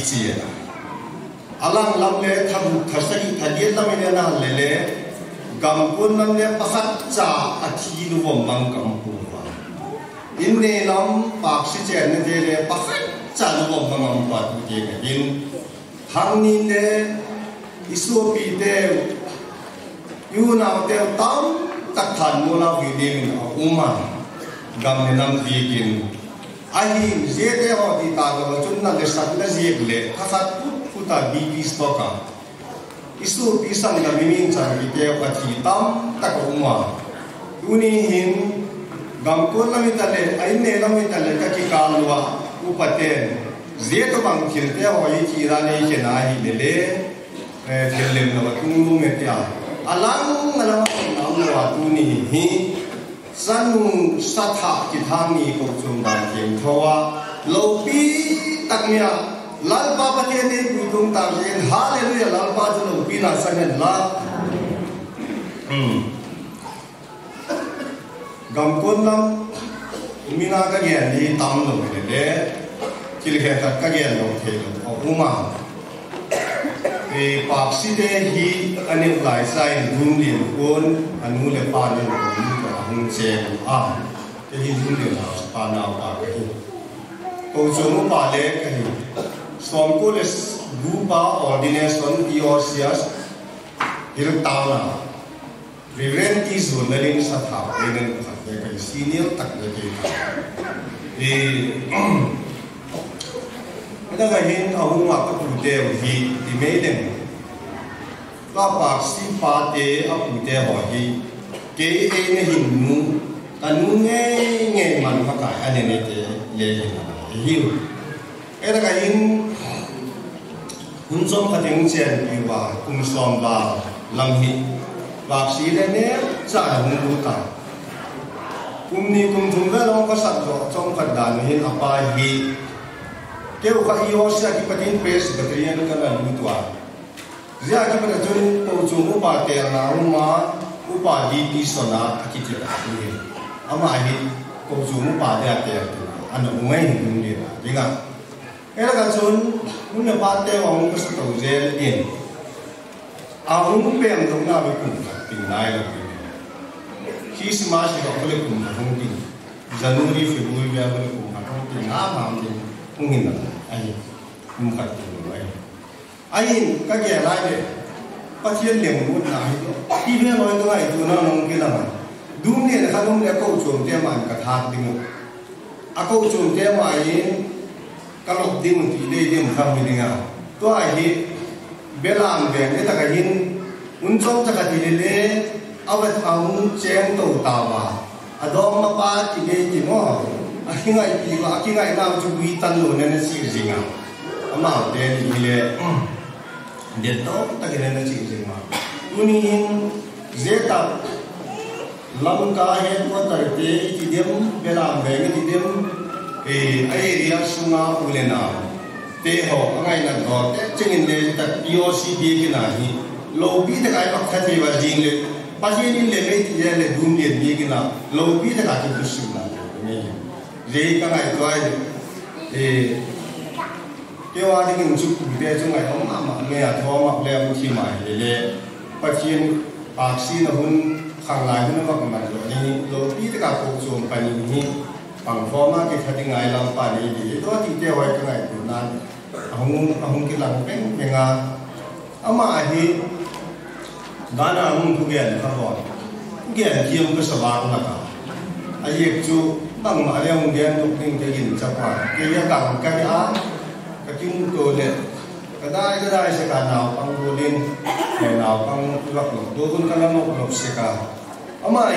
ichiye alang lamle thabu thasari thadiel lamine na lele gamkun namne pahat cha athi nuwo mang kampuwa inne lam paksi chen ne le pahat cha nuwo mang pa tu ke kin thangni ne isopi te yuna te tam takhan mona vidin umma gamne nam vi kin ahi je ho di ta ga chun na le sak na je le pakhat put puta bi bi stoka isu bi pisang na mimin cha ki te ka thi tam ta tak uma uni hin gam ko la mi ta le ai ne la mi ta le ka ki ka lwa upaten je to bang thil te ho yi chi ra ne che na hi le le e thil lem na tu lu me tia alang na la ma na wa tu ni hi san sa tha ki thang ni ko chung dan kem thowa lo pi tak mia lal pa pa ke ni pu tung ta yen hallelujah. Lal pa chu lo pi na san la. Hmm. Gam kon nam mina ka ge ni tam lo le le kil khe ta ka ge lo the lo o uma e pak si de hi ani lai sai dum lin kon anu le pa le ko ni ka hung che a ke hi dum le na pa na pa ke hi ko chu mu pa le ke hi som ko le ordination diosias hil ta na Reverend ki zunaling sa tao dengan kaya cái senior tak na cái Eh, Kada ngayon thì nga kapudew hi bác sĩ Kapag si pate a pudew hi ke e na mu tanu nge nge man makay ane ne te le hiu. hun som hunsom tiếng chen iwa kung som ba lang hi ba sĩ lên nè trả hun bù ta. Cùng ni cùng chúng ta long có sẵn rõ trong phần đàn hiện apa hi kêu ka iyo siya ki patin pes baterian ka na lutwa zia ki pada jun po chung upa te na uma nào mà upadi pisona akiti akuni ama ahi konsumu pade ate akuni ana umai hindunde ba diga era kan sun mun pa te wa mun kas to je din a un pe am dong na ku pin nai la ku ki smash ko kole ku hung ki january february ya ko ku ha ko ti na ma am din hung hin na ai mu ka tu ai ai ka ge la paciente mo na hi ibe mo ndo ai tu na nong ke la ma dum ne la nong le ko chom te ma ka tha ti mo a ko chom te ma yin ka lo ti mo ti le de mo ka mo ni ga to a hi be la am be ne ta ka yin un chom ta ka ti le le a wa ta un chen to ta ma a do ma pa ti le ti mo a ki ngai ti wa a ki ngai na chu wi tan lo ne ne si ji ga အမောင်တဲဒီလေ de to ta ke ne si jinga uni hin zeta lam ka he ko tar te ti dem belam be ne ti dem e ai ria sunga ulena te ho angai na do te chingin le ta yo si bi ki na hi lo bi ta kai pak thati wa jing le pa ji ni le me ti le dum le bi ki na lo bi ta ka ki tu su na me re ka ngai เดี๋ยวที่ก็นจุกเดี๋ยวจุงไงอมมาเมียท้องมาเลี้ยงที่ใหม่เลยปัจจุบันปากซีนะหุ่นขัางหลังหุ่นมาประมาณตัวนี่เราพี่ตะกับโคจมไปนี่ฝังฟอมาเกิดทัดยังไงลำปานี้ดีตัวที่เจ้าไว้ยังไงตัวนั้นอาหุ่นอาหุ่นกินหลังเป็นยังไงอามาที่ด้านอาหุ่นผู้แก่นะครับว่าผู้แก่งกี่ยวกับายมากอาะครับไอ้กจูตั้งมาเรื่องเดียนตุกนิ่งจะยินจะไปเกี่ยวกับการอ่าน cái gì liệt cái bà sẽ cả mi đang gì đi để cho bà mình cái sản như là này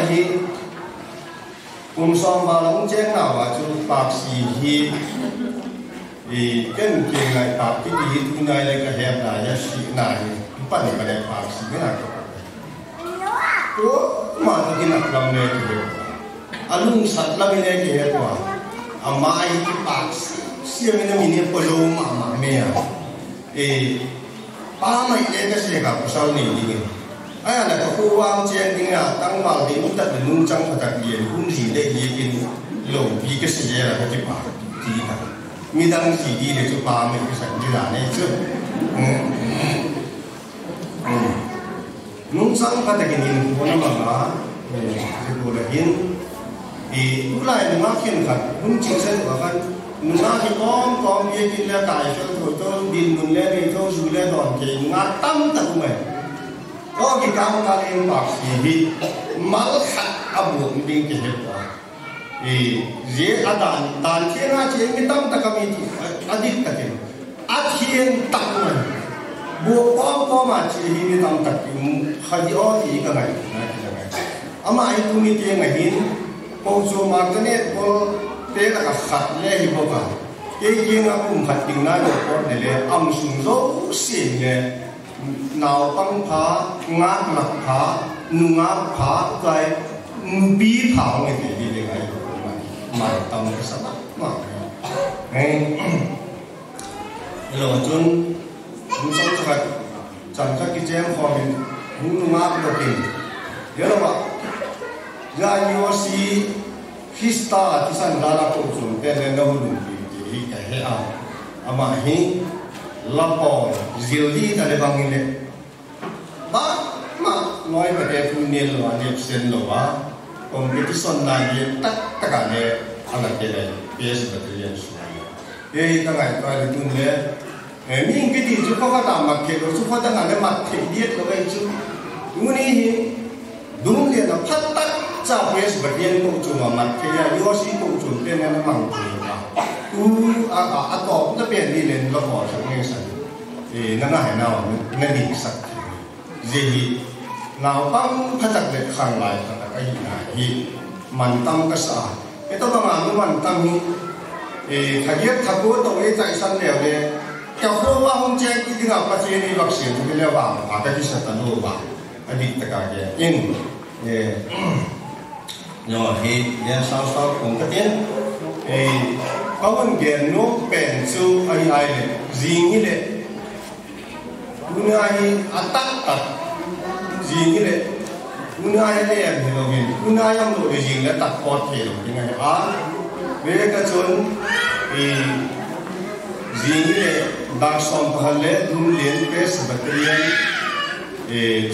chứ nung sang ka takin hin ko na mga siguro hin eh ulay mga kin ka nung chinsan cái kan nga thì sĩ con kia này là tại cho tôi tôi điền mình lên thì tôi dù lên đòn thì ngã tâm thật này thì hết quả ta em bạc sĩ bị mal khát abu mình cái hết quá thì dễ ăn đàn đàn thiên nga chỉ cái tâm ta kami thì adik ta cái athiên tâm mày buộc con con mà chỉ hình tâm ta cái khai ở thì cái này cái này ama ai tu ni tiếng ngày hin cô chú mà cái này cô te la ka khat le hi bo ka ke ki nga kum khat ting na lo ko ne le am sum zo si ne naw pang pha nga nunga hikom kom ye killa kai so tho to din mun le ne tho su le don ke nga tam ta ku me o ki kam ka le ma si bi mal khat abu bi ke he pa e ye adan tan ke na che ni tam ta ka mi ti adik ta ke akhien tak me bu kom kom ma che hi ni tam ta ki khadi o ti ka ngai na ki ngai ama ai tu ni ke ngai hin ko so ma ka ne ko tế là khát lệ hi bốc cái gì mà cũng khát tình na được có để lệ âm sung dỗ xin nè, nào băng phá ngã lạc phá nung ngã phá cái bí thảo này thì đi đến ngay mà tâm cái sao mà. Ngay rồi chúng chúng sống cho khách chẳng các cái chém khó mình cũng nung ngã được kì hiểu không ạ? Ra nhiều khi ta khi san ra la ko chu te le thì lu ki ki ta he a ama hi la po zil di ta le bang le ba ma noi ba te fu ne lo ne sen lo ba competition na ye tak tak a le ala ke le PS ba te ye su ye ta qua ka le tun le mình cái gì chú có cái làm mặt thiệt rồi chú có đang làm cái mặt thiệt biết rồi chứ muốn đi đúng kia là phát tắc sao phía sự vật viên công chủ mà mặt thế là sĩ công chủ tên là bằng chủ mà u à à à có cũng đã biến đi lên nó bỏ sang nghe sẵn thì nó là hải nào nên định sẵn gì nào băng phát tắc để khang lại thật là cái gì là hi mình tâm cái sợ cái tôi mà muốn mặn tâm thì thầy biết thầy cố tổng ấy tại sân đều này kéo khô qua hôm trên cái gì gặp cái gì đi vaccine thì cái leo vào và cái gì sẽ tận đồ vào anh định tất cả cái nhưng อ๋ nhỏ thì nhà sao sao cũng tất tiếng. thì có một cái nó bền su ai ai này gì như thế? Cũng ai attack tật, gì như thế? Cũng ai này em thì nó mình cũng ai ông đồ gì là tật có thể nó cái này. Á. về cái chốn thì gì như thế? Đang xong phải lẽ đúng liền cái sự vật liên thì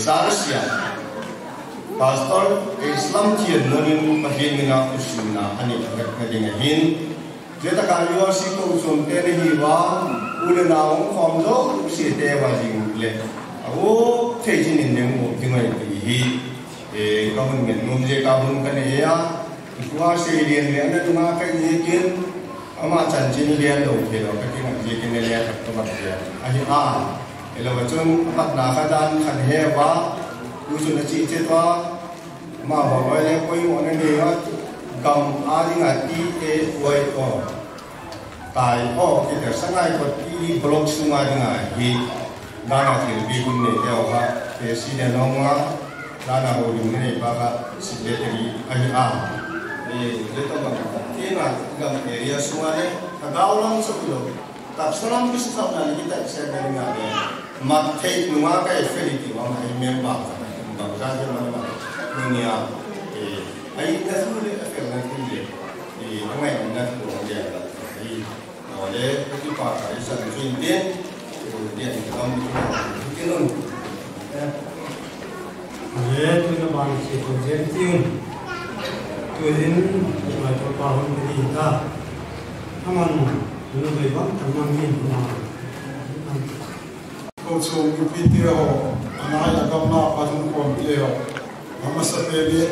sao pastor Islam chian nonin mahin mina usuna ani kadinga hin jeta ka yo si ko sun te ni hi wa ule na ong khom do si te wa jing le awo te jin ni neng mo tingai ti hi e ka mun men num je ka hun ka ne ya wa se lien le na ma ka ni kin ama chan jin lien do ke lo ka tinga je kin le ka to ma je a hi a elo wa chun pat na ka dan khan he wa lu su na chi che to ma ba ba mà koi mo ne ne ga gam a di nga ti e wai ko tai o ki te cái ngai ko ti blok su ma di nga hi gì na là bi vi ne để theo ha. Để xin để no ngã da là ho di này ba ba xin để đi anh a hi a e le to ba ti na gam area su ma ne ka ga sắp lang sa lo tak salam ki sa na ni ta sa ne nga ne ma te nu ma ka e fe li ti wa ma e me duniya a yi tasiri a kan kuje kuma yi na su wanda ya yi na wale ta fi fata ya sa mutum ɗin ɗin kan mutum cikin nan ye tuna ba ni ce kun je tiun to din ma to pa hon ni ta aman nu be ba ta man ni ma ko so ku pi ti ho ana ya ka ma pa tun ko mi le ho amasa bebi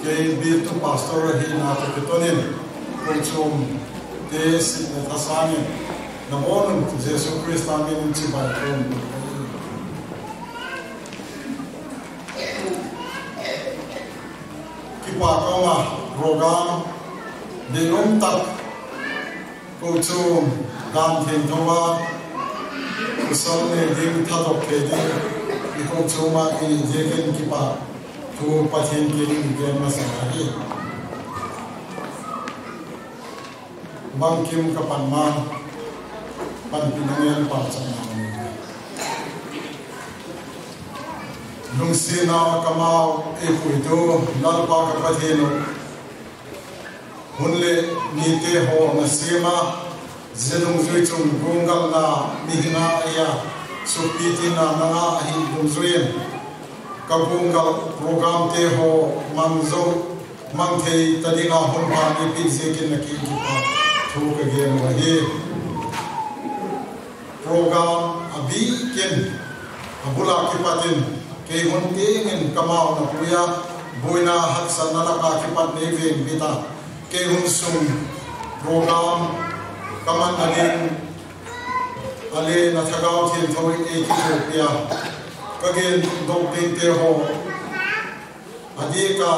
ke bir tu pastor hi na to kitonin kunchum te si na tasani na bonun Jesu Kristo amin chi ba kun ki pa ko ma rogam dinum tak kunchum dan thin thoma kusal ne ding ikon tsoma ki jeken kipa tu pachen ki jema samahi bang kim kapan man pan pinangian pan sama lung si na kamau e puitu lal pa ka pathenu hunle ni te ho na sema zelung zui chung gungal na mihna ya supi te na mga ahin kumzuin kabungal program te ho mangzo mangthei tadinga humpa ni pinse kin na ki kipa thuk again wahi program abi kin abula kipatin ke hunte ngin kamau na puya boina hak sanala ka kipat ne veng bita ke hun sung program kaman aning ale na thagao thien thoi e ki thu pia kagen dok ting te ho adi ka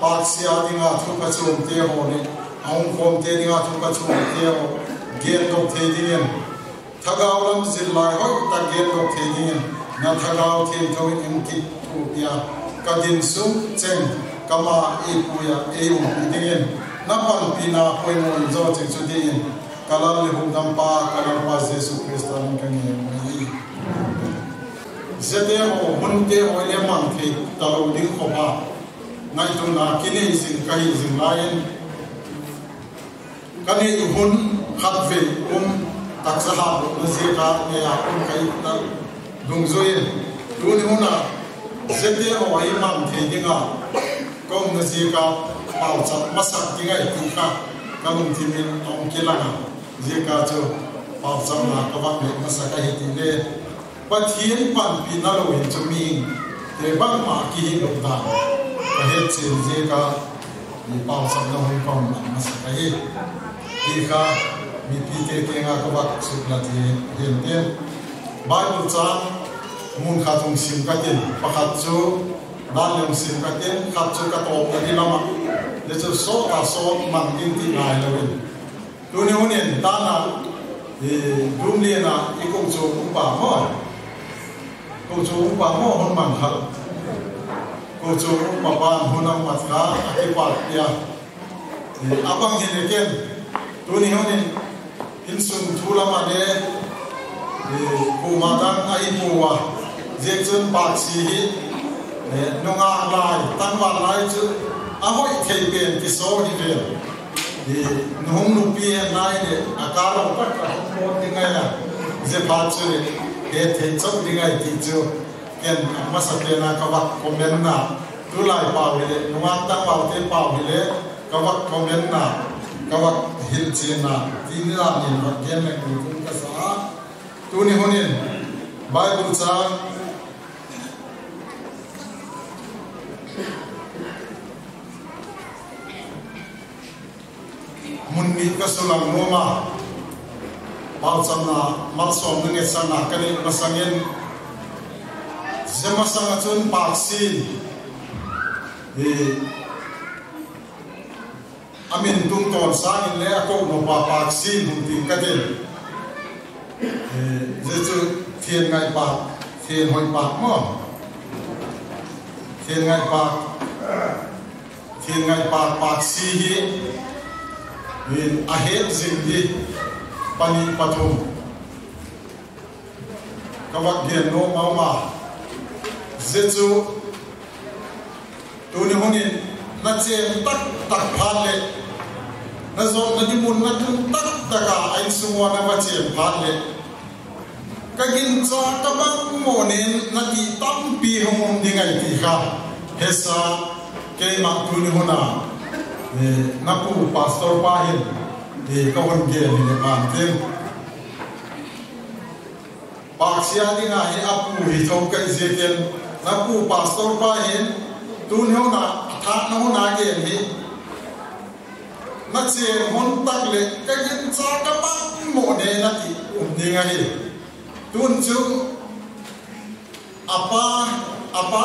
pak sia dinga thu ka chum te ho ni aung khom te dinga thu ka chum te ho gen dok te dingen thagao lam zil lai hoi ta gen dok te dingen na thagao thien thoi em ki thu pia kadin sum cheng kama e puya e um dingen na pan pina poi mon zo cheng chu dingin kalar le hum dam pa kalar pa jesu christa ni kan ye mai zete, o hunte o le man ke talo ding ko ba ngai tu na kine sin kai sin lain kane i hun khat ve um tak sa ha na se ka ne ya um kai ta dung zoin tu ni huna zete, o ai man ke dinga kom na se ka pau cha masak dinga i tu ka kalung timin ong kilanga zika cho pau chang na ka bak le masaka hi ti le pathian pan pi na lo hin chu mi te bang ma ki hi lo da ka he chin zika ni pau chang na hoi kom masaka hi ti ka mi pi te te nga ka bak su la ti hen te bible chang mun kha thung sim ka tin pakhat chu dan lem sim ka tin khat chu ka to ka di lama le chu so ta so mang tin ti ngai lo hin tu ni hunin ta na thì dum ni na i kong chu kum pa mo kong chu kum pa mo hon man khal kong chu kum pa pa hon ang mat kha a ki pa ya e abang hin le ken tu ni hunin in sun thu la ma de e ku ma dang ai pu wa je chun pa si hi e lai tan wa lai chu a hoi thei pen ki so ni ve নহম নুপি নাই দে আকার পট পট দিঙাই যে পাঁচু দে থে চক দিঙাই তিচু কেন আমা সতে না কবা কমেন না তুলাই পাবিলে নুয়া তাং পাবতে পাবিলে কবা কমেন না কবা হিল চেনা তিন রাত নিন কেন মে কুকুম কসা তুনি হনিন বাইবুল চাং mun mi ka sulang noma pal sana mal som nge sana kani masangin. Zema sanga chun paksin. E amin tung ton sangin le ko no pa paksin hum tin ka den e je chu thiên ngai pa thiên hoi pa mo. Thiên ngai pa thiên ngai pa paksi hi in ahet zingdi pani pathum kawak gen no mauma zechu tuni hunin na chen tak tak phan le na zo na di mun na tum tak taka ain sungwa na ba che phat le ka gin cha ka bang mo nen na ti tam pi hong ding ai ti kha hesa ke ma tu ni naku pastor pahin di kawan ke ni le pantin paksia di na hi apu hi thau kai zeken naku pastor pahin tu neu na tha nau na ge ni na che mon tak le ka yin cha ka ma mo ne na ki um ni nga hi tun chu apa apa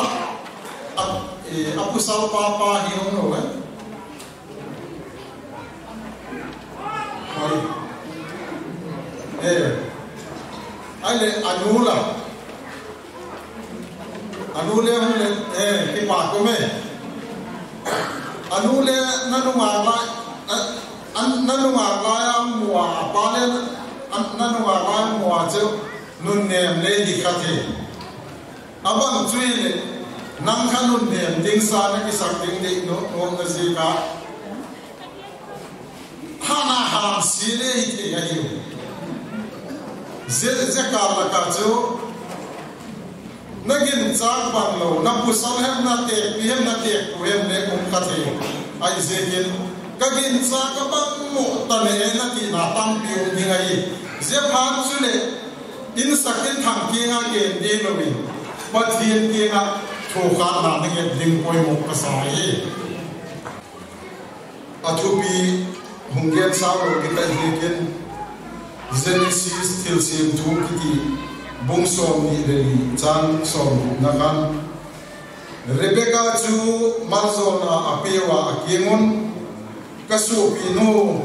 apu sal pa pa hi no eh hori ere ale anula anule hule eh ki pa ko me anule nanu ma ba nanu ma ba ya mu a pa le nanu ma ba mu a che nun ne le di khate aban tuile nang khanun ne ding sa na ki sak ding de no no na si ka hana ham sile ite le hi te ya hi ze ze ka la nagin chak ban lo na pusan hem na te pi hem na te ku hem le kum ka the ai ze kin ka gin cha mo ta le na ki na tam pi u ni ngai ze phan chu le in sakin thang ki nga ke de lo bi pa thien ki nga thu kha na ni ding koi mo ka sa yi a Hun geht sauber, geht da hinten. Sind es hier, hier sind du, die Bumsom, die Zahnsom, nachher. Rebecca zu Marzona, Apewa, Akimun, Kasu, Pino,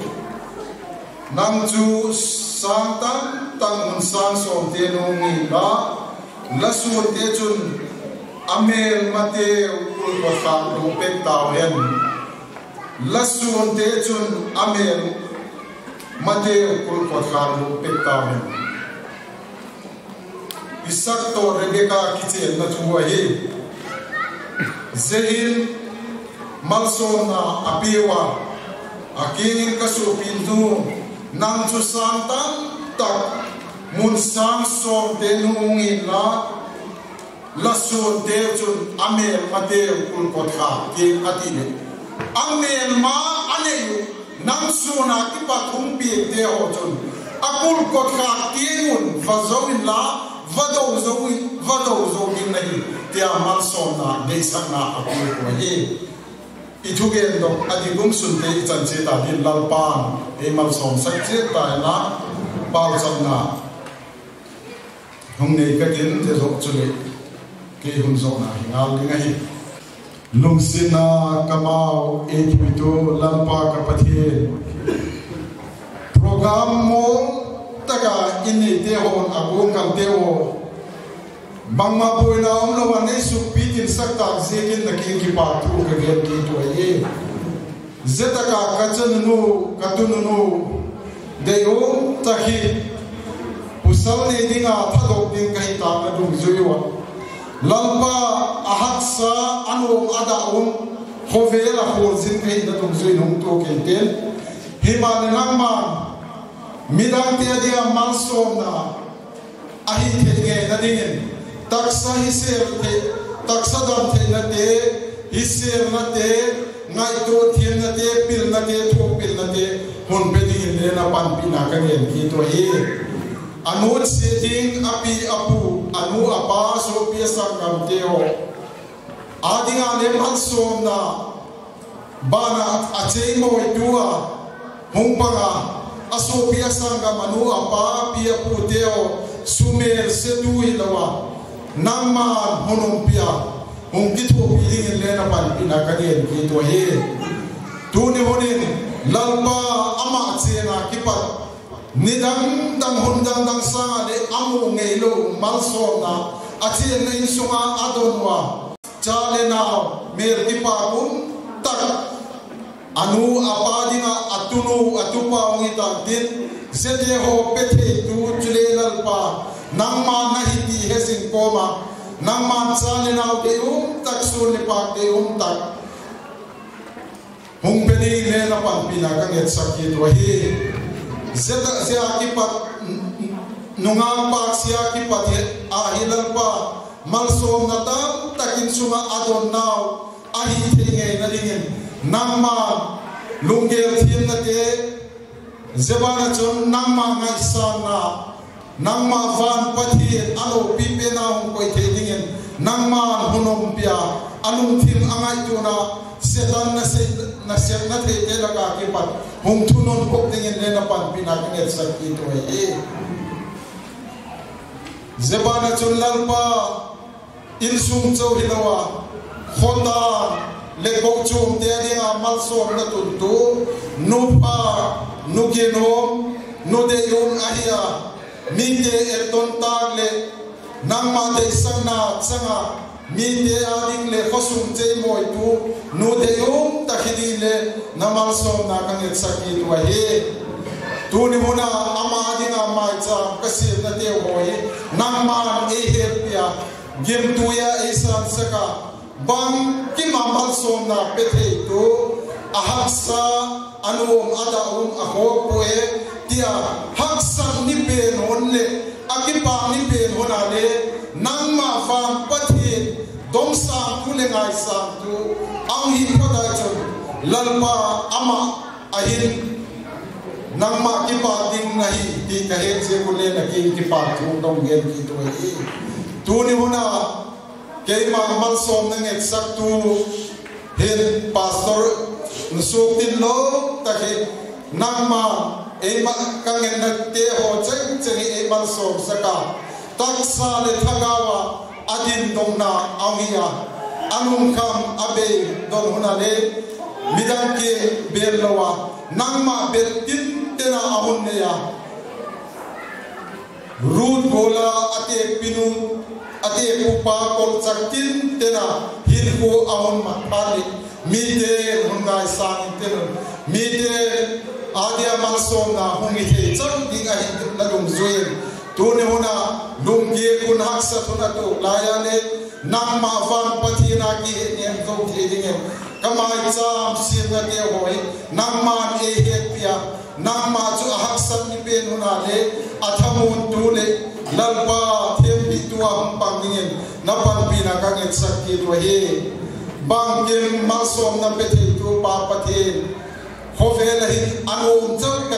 Nam zu Santa, Tang und Sansom, ni Ba, Lassu, Tetun, Amel, mate Mateo, Ulbaka, Lopetta, Hemmung. lasun te chun amen mate kul khotharu pekkamen isak to rebeka kiche na chuwa he zehil malsona apiwa akingin kasu pintu nang chu samtan tak mun sang som te nungi la lasun te chun amen mate kul khothar ke atine ne ma ane yu nang su na ki pa te ho chun. Akul kot kha tiengun un fa la, va do zo in, va do zo in nahi. Te man som na de sak na akul ko hi ithugen do adi gum sun te chan che ta din lal pan e mal som sak che ta e na pal cham na. Hong nei ka tin te zok chule, ke hun zo na, hingal ni ngai लुंगसिना कमाओ एक बिटो लंपा, कपथे। प्रोग्राम मो तगा इने दे हो, अगो कल दे हो। बंगमा बोइना हम लोग ने सुपी दिन सकता से के नकी की बात हो के गेट की तो ये। जेतका कचन नु, कतुन नु। देयो तखी, पुसल ने दिंगा थदोक दिन कहीं ताम दुंग जुयो lalpa ahat sa anu ada um khovela khol zin kai da dung zui nung to ke ten himane nangman midang te dia mansom na ahi the nge na dingin taksa hiser te taksa dam the na te hiser na te ngai to thien na te pil na te tho pil na te hon pe ding ne na pan pi na ka ngen ki to hi anu se ding api apu anu apa so pi sang kam te ho adinga le man som na bana achei mo tua hung panga aso pi sang kam anu apa pi apu te ho sumer se tu ilawa namma honum pia hung ki thu pi pan pi na ka yen ki to he. Tu ni honin lalpa ama che na ki pat Nidam dang hundang dang sanga de amu ngeilo malsona achi nei sunga adonwa chale na mer ipa kun tak. Anu apa jinat atunu atupa ngita din zete ho pethe tu chule lalpa nangma nahi ti hesin koma nangma chale na de um tak sun ni pa de um tak. Hung peni le na pan sakit wahi zeta zia ki pat nunga pak sia ki pat pa. Mal som na tam takin suma adon naw a hi thenge na ringin nangma lungel thim na te zebana chon nangma ngai sa na. Nangma van pathi alo pipe na hum koi the dingin nangma hunom pia. Anung thim angai tu na. Setan na se na se na the te la ka ki pat hum thunon kok dingin le na pan pina ki nget sak ki to e zebana chon lalpa in sum chau hilawa khonda le ko chum te dia mal so na tu tu nu pa nu ke no nu de yon ahia mi te er ton tag le nang ma te sang na changa mi te ading le khosum che moi tu nu de yon ta khidi le namal so na kang et saki tu he tu ni muna ama ading ama cha kasi na te hoi nang ma e he pia gem tu ya e san saka bang ki mamal som na pe the tu ahaksa anuom ada um aho poe tia haksa ni pe non le akipa ni dom sa tu le ngai sa tu ang hi ko da chon lalpa ama ahin. Nang ma ki pa ding nahi ti ka he se ko le na ki ki pa tu dong gen ki tu hi tu ni hona ke ma mal som nang ek sak tu hin pastor nusuk tin lo ta ki nang ma e ma kang en te ho cheng cheng e mal som saka. Tak sa le thagawa adin dongna angia anung kam abe don hunale midan ke berlowa nangma ber tin tena ahun ahunne ya रूट गोला अते पिनु अते पुपा कोल चकिन तेना हिर को आउन मथाले मीते हुंगाय सांग तेन मीते आदिया मनसों ना हुंगी हे चंग दिगा हित लगुम जुएल tuni huna lungie kun haksa tuna tu layane nang ma van pathina ki nem to thidinge e kamai cham singa ke hoi nang ma e he pia nang ma chu haksa ni pe huna le athamun tu le lalpa them bi tu am pangin na pan pi na ka nge sakki tu he. Bang kem ma som na pe thi tu pa pathin ho ve la hin anu chak ka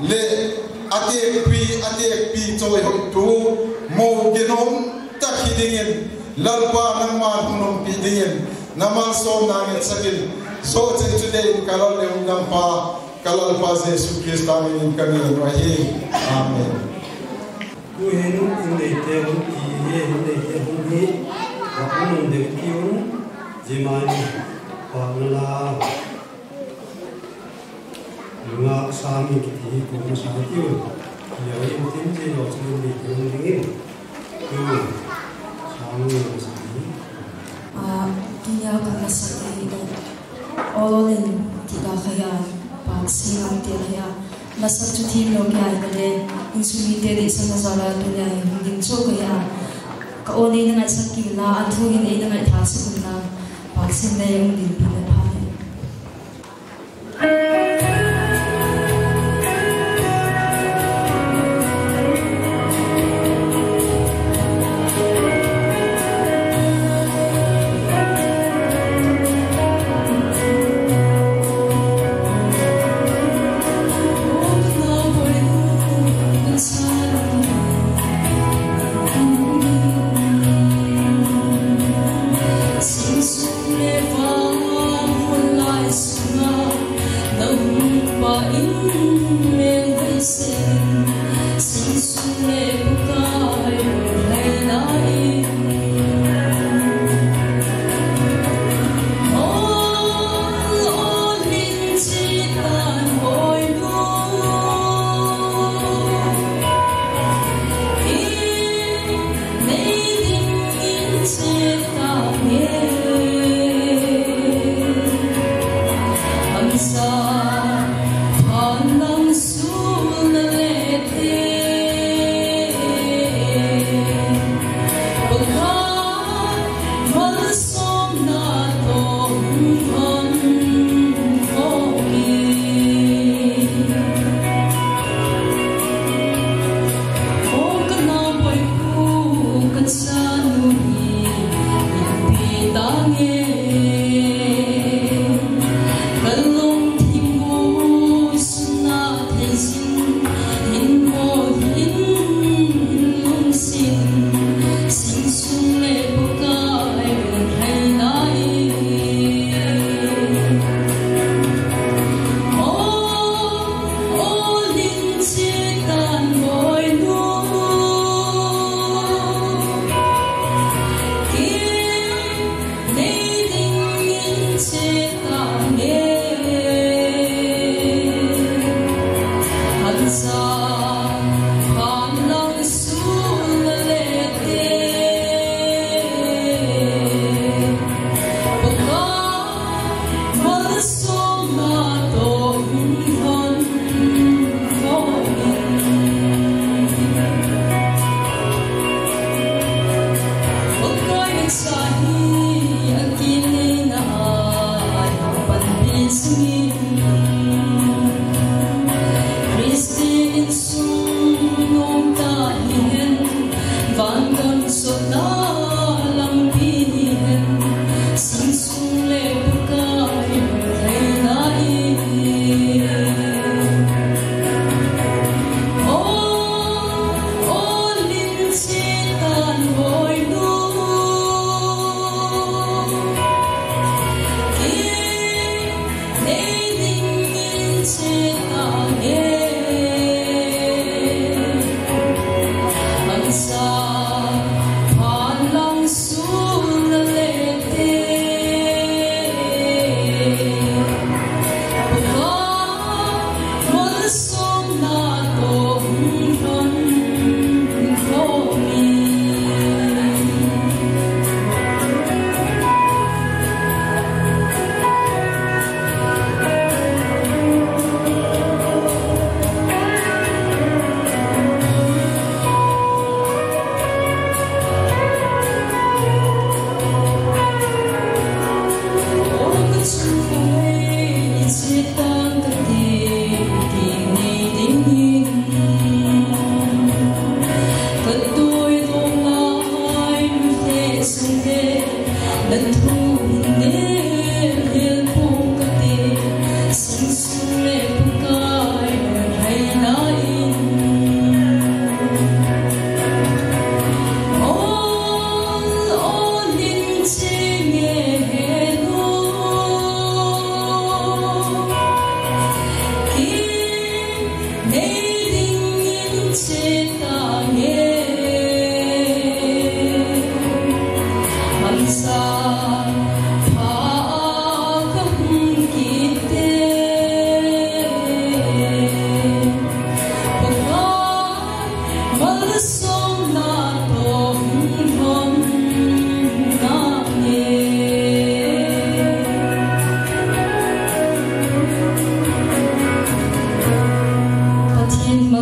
le ate pi ate pi choi hom tu mo genom ta khidingen lalpa nang ma hunom pi dingen namal som na ngen sakin so chen today kalal le undam pa kalal pa jesu christ amen in kami wa hi amen. Ku henu in nei te hon ki ye in nei te hon hi wa unom de ki un jimani pa la 영하 3이 공사의 기운, 여인 땜질 어쩌는지 그런 등의 그 장로사님. 아, 그냥 반갑습니다. 어는 디바가야, 박생한테야, nasa chutin lo kaya dale, yung sumite di sa nasara to niya, yung ding so kaya, kaunay na nga sa kila, at huwin ay na nga itaso ko na, pagsin na yung din pinapay. Thank you.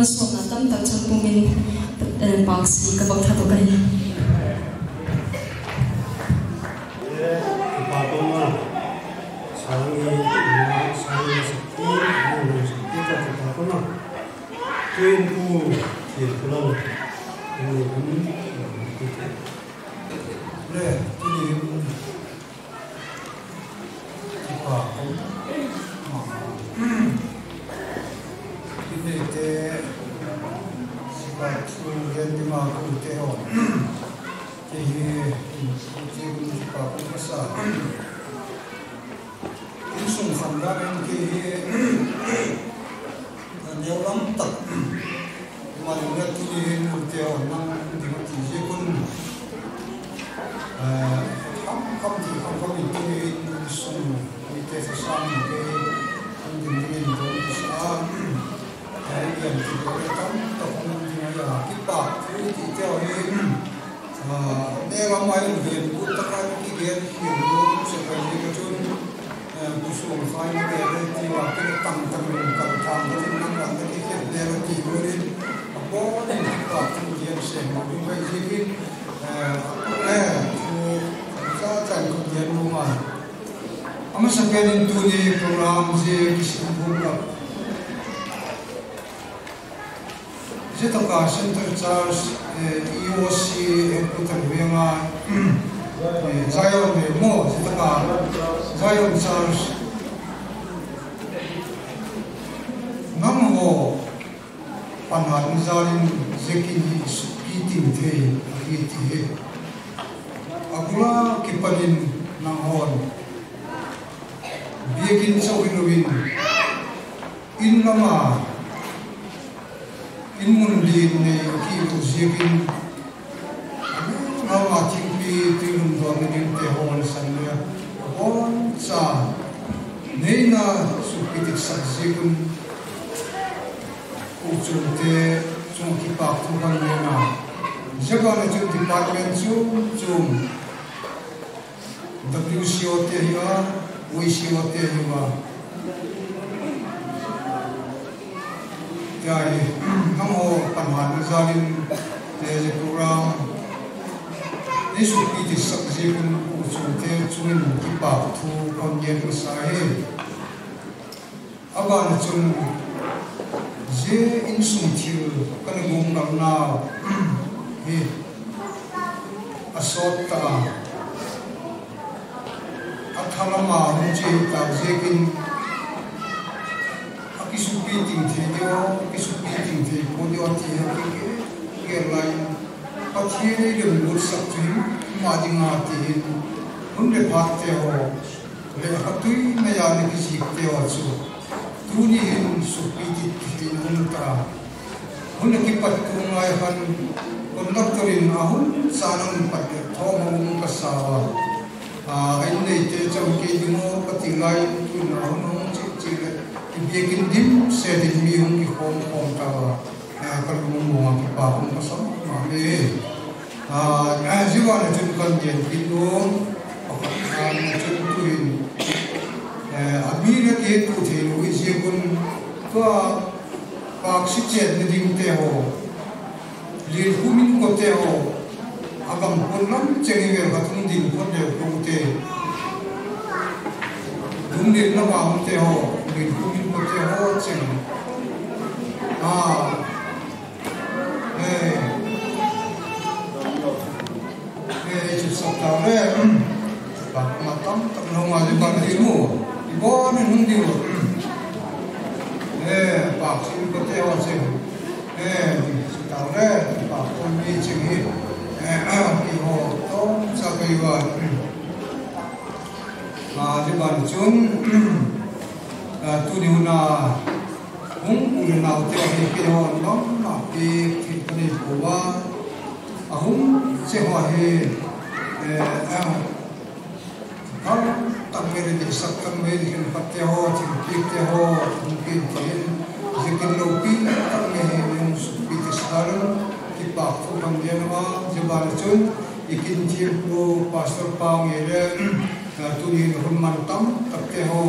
수업났던 당천국민 박씨 금방 다 볼까요? 네, 바보마 사랑이 있나 사랑이 있었기 있는 있었기가 좋다구나 꽤 있고 뒤에 불안해 오늘은 넘어가지 말고 이번엔 흥디로 네 박수를 그때 왔어요 네 다음에 박수미 증이 이것도 사고이와 마지막 중 두리우나 ahung urunaw te ahi kiro nom na pi kitani bowa ahung se hoa he eh तुम मेरी हिल पत्ते हो चिल पीते हो उनके जेल लेकिन लो पी तक नहीं मैं सुखी के सारन कि पापो बंदेनवा जबाल चुन लेकिन जेल को पास्टर पांग ये tu ni hun man tam tak te ho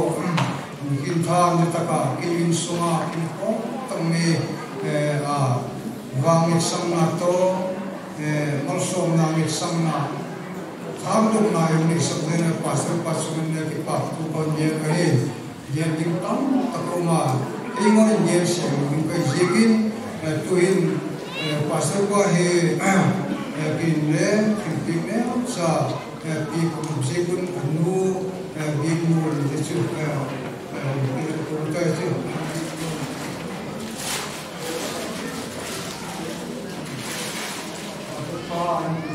kin tha ni taka ki in suma ki ko tam me a wang sam na to mal som na ni sam na How to now evening something a pastor pastor na ki papu pan dia kare dia ting tam takoma ingo dia se un ka jigin to in pastor ko he pin ne pin ne sa pi ko se kun anu bi nu de chu ko ka chu Oh,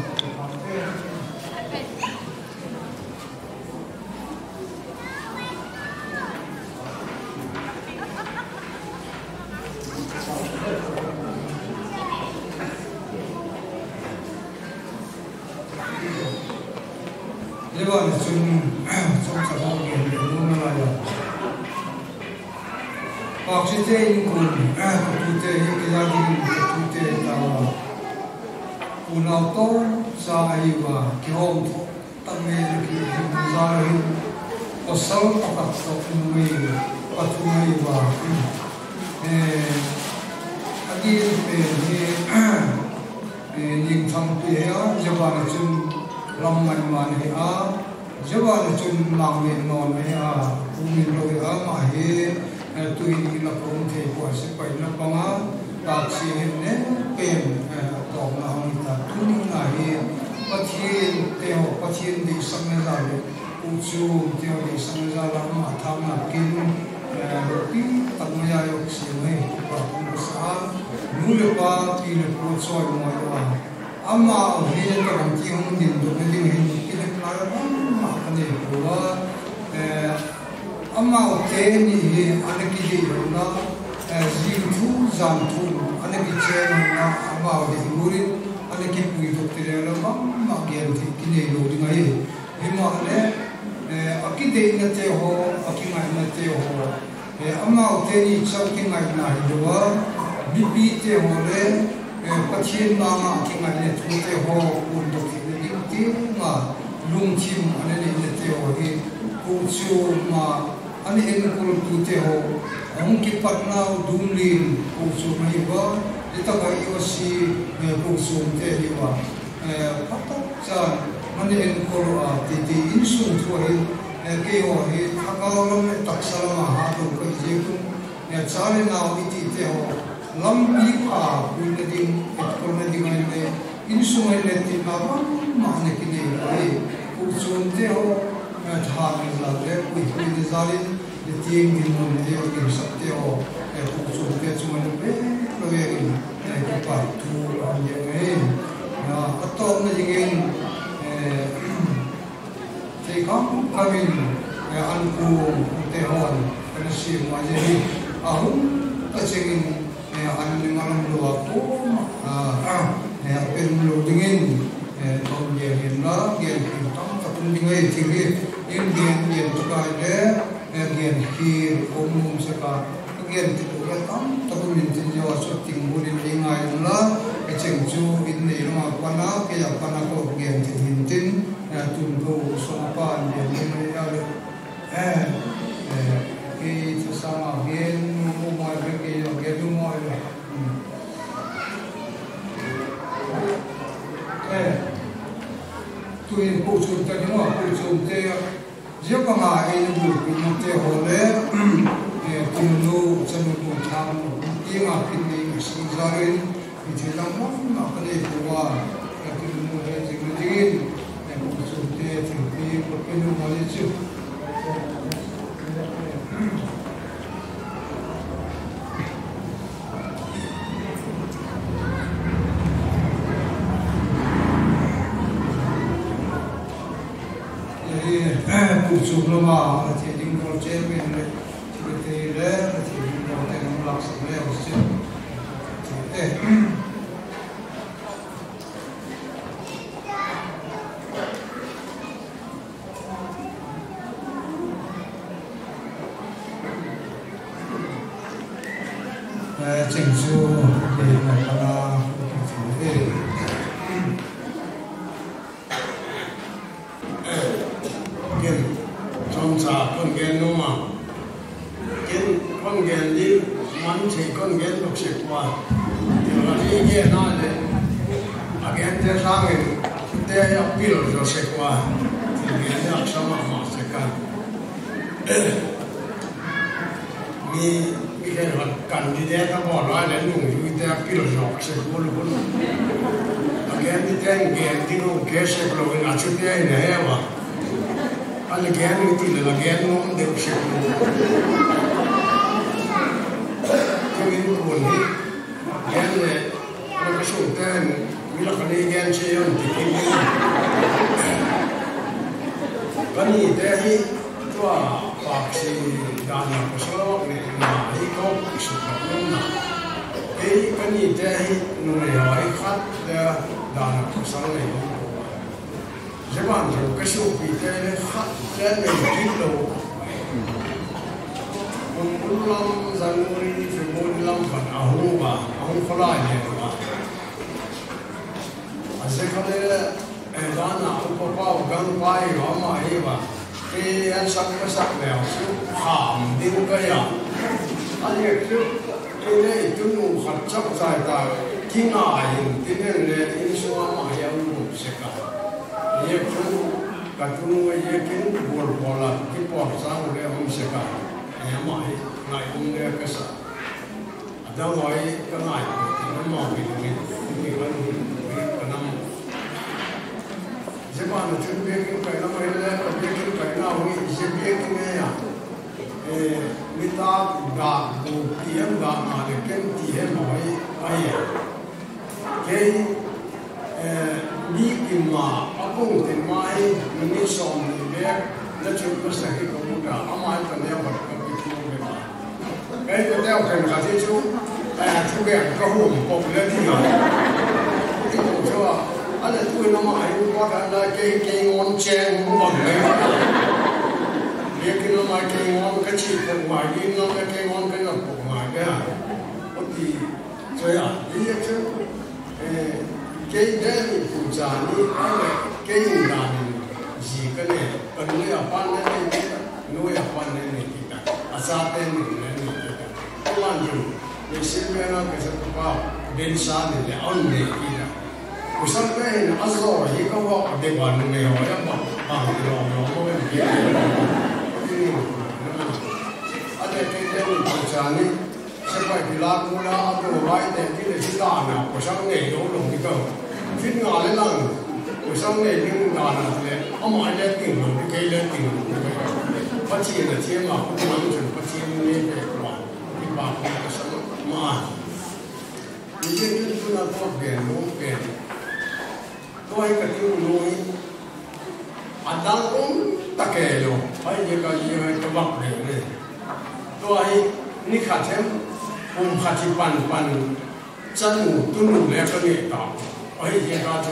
lam man man hi a jawan chun mang me non me a u min lo a ma he tu i la kom the ko se pai na pa nga ta si he ne pen to ta tu ni na he pa thien te ho pa thien sang na za le u chu te ho sang na za la ma tha na kin pi ta mo ya yo si me أما هي ترانتيهم من دونهم كده كلام ما كده هو أما أوكين هي أنا كده هنا زيرتو زانتو أنا كده هنا أما هو هيموري أنا كده بيتوتر أنا ما ما كده كده يودي ما هي هم أنا أكيد نتى هو أكيد ما نتى هو أما أوكين يشوف كده ما هي هو بيبيته هو pathian ma ma ki ngai ne thu te ho un do ki ne ding ti ma lung chim ane ne ne te ho hi ku chu ma ane en ko tu te ho ong ki pat na dum lin ku chu mai ba ita ba i si ku chu te hi wa pat cha ane en ko a ti ti in su thu hi ke ho hi thakaw lam tak sa ma ha tu ko je ku ne cha le na wi ti te ho lampi a bune din et kone di mai le insumen le ti ba ba ma ne ki ne ai u sun te ho dha ne la le u hi ne za le le ti eng din mo ne ho ki sa te ho e u sun te chu ne be lo ye ki ne ki pa tu a ye ne ya ato ne ji gen e te ka ka min e an ku te ho an ne si ma ye ahum ta chengin ano ni mga eh ko, pin loadingin, tol yerin na, yen hintang, tapun dingay tiri, yen yen yen tukade, yen hir, kumum saka, yen titulat tam, tapun mintin jawa sa tinggunin dingay na, eceng ju in ni rumah pana, kaya pana ko yen titintin, tunpo sa pan, yen yen yen yen yen yen yen yen yen yen yen sa ma gen mo mo ke ke yo ge du mo le tuin po chun ta ni mo po chun te je ka ma e ni bu pi no te ho le e tu no chan no bu tham ti ma pin ni si za re ni te lang mo ma ka le ko wa e tu no le ji ni ji e po chun te ti pi ko pe no mo 啊 ne ba ka ki tu be ma kai ko te ka ka ti chu a chu ge ka hu mo ko le ni ga ti ko chu a ala tu no ma ai ko ka la ke ke on chen mu ba me लेकिन हम आके वहाँ का चीज पर मांगी ना मैं के वहाँ का ना पर मांगा ओती तो यार ये तो cái đấy thì phụ trợ đi cái cái là gì cái kene kanu ya panne ne kita nu ya panne ne kita asate ne ne ne kita Allah jo ye simena ke satpa den sa ne le on ne kita usam pe ne azro ye ko wa de ba ne ne ho ya ma ma ro ro ko ne ye ate ke ne ko cha ne sepai bila kula abu rai te ki le sita na usam ne yo lo ni ko fin ngale lang usam ne ni ngana le phim ngà lên lần của sáng ngày là lên tiền rồi cái lên tiền phát là chiếm mà cũng nắm chuẩn phát triển lên để quản cái bà cũng có sẵn mà những cái chúng ta có biển nó biển. Tôi cái tiêu nuôi, anh đang cũng tắc kè rồi. Phải như cái gì cái vật này tôi ni khát thêm um khát thì pan pan chân ngủ tu ngủ cái gì đó. Ấy gì đó chú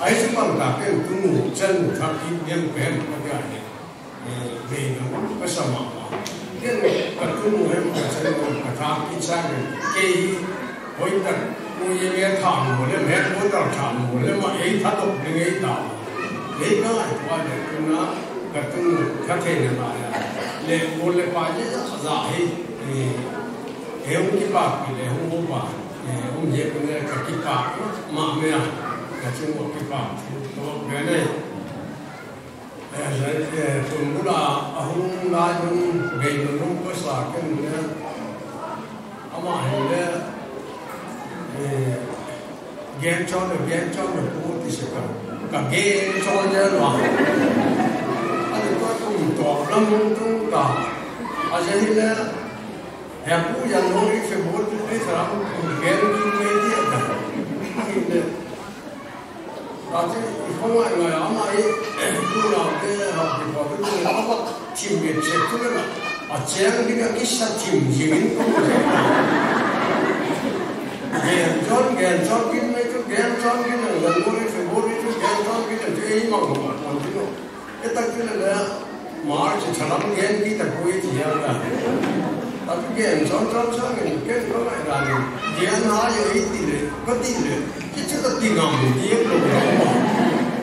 ấy bằng cả cái cái ngủ chân của thằng kim đem bé một cái cái này. Vì nó có sợ mỏ cái cái cần cứ ngủ em cả chân của cả thằng kim sang này kỳ hồi tận ngồi như bé thằng ngủ lên bé muốn đào thằng ngủ lên mà ấy thắt tục lên ấy đào lấy nó lại qua để cứ nó cần cứ ngủ có thể là bà lệ một lệ bà chứ giả hay thì nếu cái bà thì để không có bà ông dễ cũng là cái bà mà mẹ कचिंग को के काम तो मैंने तुम्बुला अहूं लाजुं गैनुं को साकिन ने हमारे गेम चौन गेम चौन पूर्ति से कर का गेम चौन जे लो अरे तो तुम तो अपना मुंह तुम का अजय ने है पूजा नोरी से बोलते थे सराब गेम की नहीं दिया था 나중에 형아이 거야 아마이 누나 때나 그거 그거 아마 팀에 체크를 아 제한기가 기사 팀 지민 겐전 겐전 김메이크 겐전 김메 연구리스 고리스 겐전 김메 제이만 거 맞죠 일단 그는 내가 마을 사람 겐기다 보이지 않아 again, sometimes I can get from my garden. Then I eat it, but it is. It's a thing on me, the end of the world.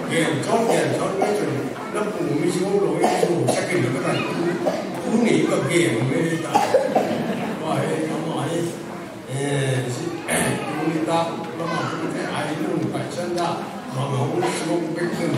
Again, sometimes I'm better. Nó cùng mi số lỗi số chắc kịp được cái này. Cứ nghĩ và kìa mới đi ta. Hỏi, ông hỏi, ông đi ta, nó mà không thể ai luôn phải chân ra, mà không có số bệnh thường.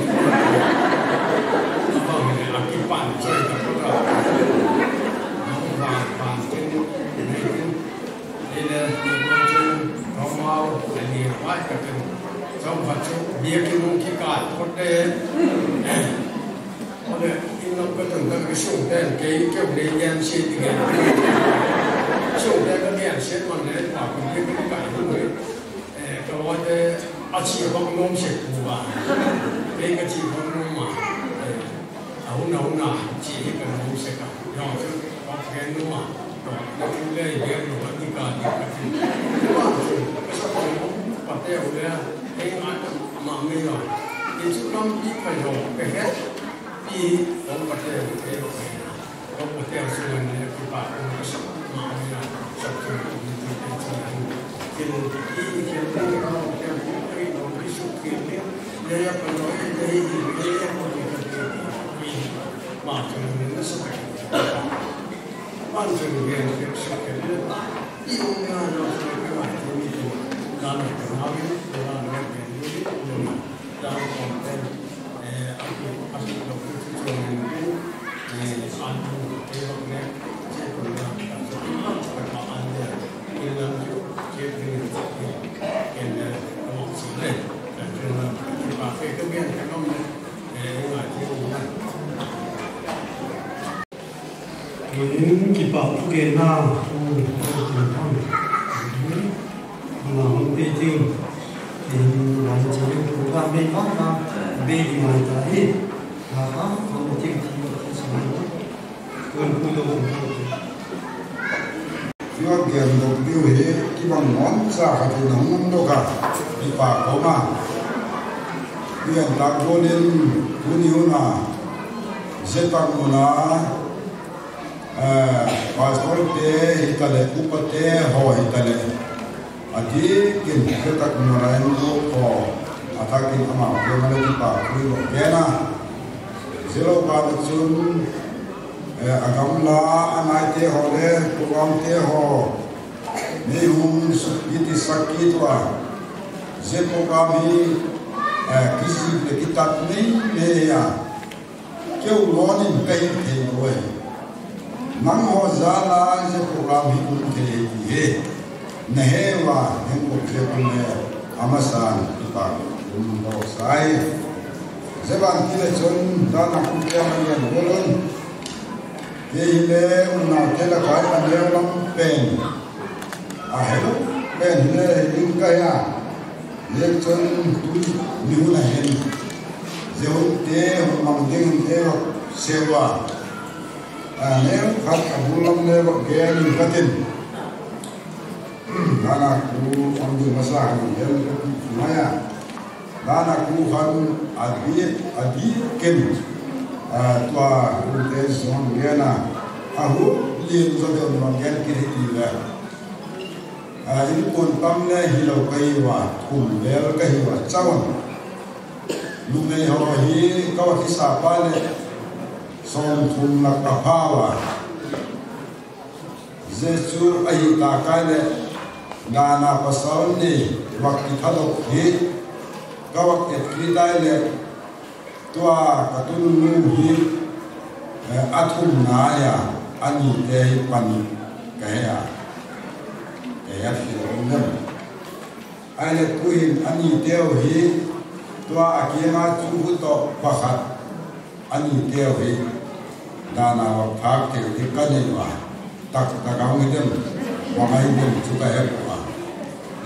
Cái à chỉ có nông sẽ cũ à cái cái có cái nông sẽ cả rồi chứ có cái nông mà rồi nó cũng lấy cái nông mà đi cả đi cả đi mà cái số cái bắt đầu đấy cái anh mà mình rồi thì chúng nó cái cái cái cái cái cái cái cái cái cái cái cái cái cái cái cái cái 한쪽에 이렇게 이용하는 사람이 많이 나는 변함이 변함이 kịp bảo phụ kiện nào cũng thông mà không biết gì thì làm chỉ cũng ta biết bắt mà. Biết thì mà ta hết. Mà đó không có chịu thì không sao quên quên đâu cũng không Yo gen do biu he ki bang non sa ka ti nong đâu cả? bị di pa mà ma. Yen vô nên nin tu ni una zeta una eh pastor te itale kupa te hawa itale ati kin kota kumarai no ko atakin ama ko male kupa ko kena zero ba chun agam la anai te ho le kuam te ho ni hum sakiti sakitwa zepo ka mi kisi le kitat ni me ya ke u lo ni pe te ho mang ho zala ze program hi kun te he nehewa hengo kepune amasan ipa umbo sai zeban kile chon dana kutia manya bolon ke ile una tela kai na leolam pen a helo pen le inka ya le chon tu niuna hen zeu te mang ding te sewa a le khat abulam le ke ni katin dana ku amdu masa han yel maya dana ku han adi adi ken tua te son gena ahu li zo de ma gen ki ti la a in kon tam ne hi lo kai wa kum ler ka hi wa chawan lu me ho hi ka wa ki sa pa le son thum na ka pa kapawa Jesu ai ta ka le nana pasal ni waktu thalo hi kawak et kritai le tua katun nu hi athum na ya ani te pani ka ya ke ya fi ngam ai le kuin ani teo hi tua akema chu hu to pakhat ani teo hi nana wa phak ke ti ka ni wa ta ta ga ngi dem wa ngai dem chu ka he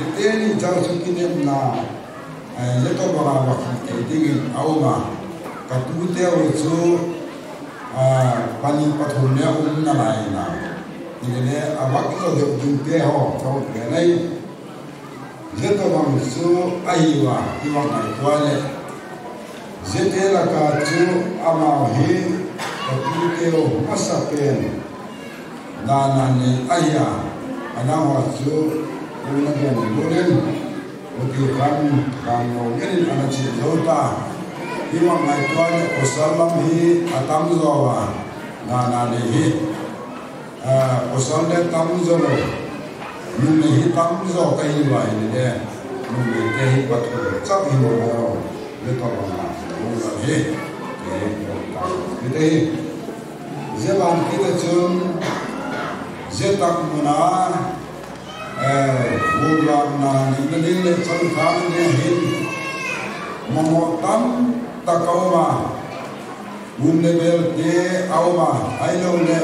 Depende jauh sekini na leto bara waktu keding auma katu này itu pani cái um na lai na ini awak cái de ujung teo kau kenai leto bang itu aiwa iwa kai kuale zete la ka tu ama hi katu teo masa pen dana ni aya anawa tu una dia bulan uti kan kan ngin ana chi lota iwa ngai tuan ko salam hi atam zawa na na le hi eh, ko sal le tam zawa nu me hi tam zo kai wa ni de nu me te hi pat ko chap hi mo le to ma nu la hi ke ko ta ni te zeban ki de chun zetak muna program na ningding le chang kham ne hin mamo tam takauma un level te auma ai lo le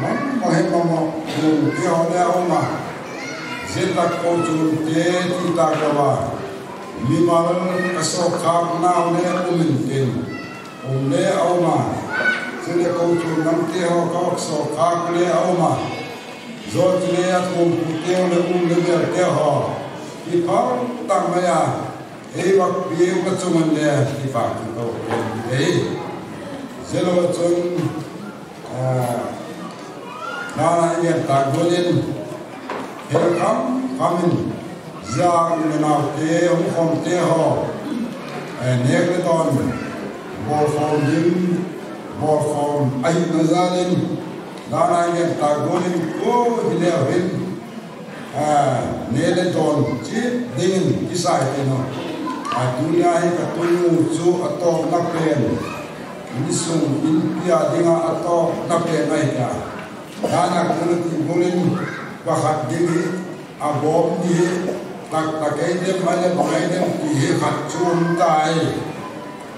mom mo he mamo un te ho le auma zeta ko chu te ti ta ka wa mi mal ka kham na ne umin tin um le auma zeta ko chu nam te ho ka so kham le auma rồi thì này cùng tiêu là cùng được việc tiêu họ thì có tăng mấy à ấy hoặc bia có chung mình nè thì phải thì đâu đấy sẽ là chung à nó là hiện tại vô lên hệ khám na mình ra người nào tế không không tế họ nè cái đòn bỏ phòng dính bỏ phòng anh nó ra lên dana nge ta gonin ko hile hin a nele don chi dingin kisai teno a dunia hi ka tunu chu ato na pen ni sung in pia dinga ato na pen ai ka dana kun ti gonin wa khat dingi a bom ni tak takai de male bangai de ti he khat chum tai.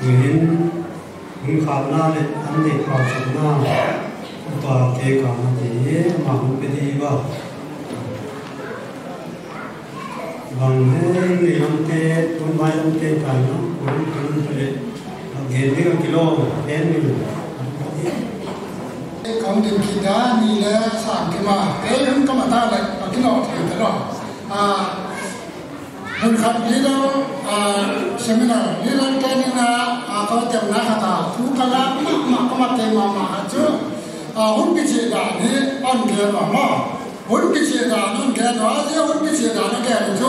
เห็นเรื่云云考那里，俺得考什么？我打铁考那里，马路边的吧。บางเรื่องนี่ลงเตะต้นไม้ลงเตะกันนะคนคนเลยเงินนี่ก็กิโลเอ็นนี่ของดินกินได้นี่แหละสั่งขึ้นมาเอ้ยมันก็มาได้เลยกิโลถึงตลอดอ่า seminar đi lên cái gì na à có tiền na hạt à thu ta là mà mà có mà tiền mà mà chứ à hôm cái chuyện đó đi ăn cái mà mà hôm cái chuyện đó nó cái đó thì hôm cái chuyện đó nó cái là chứ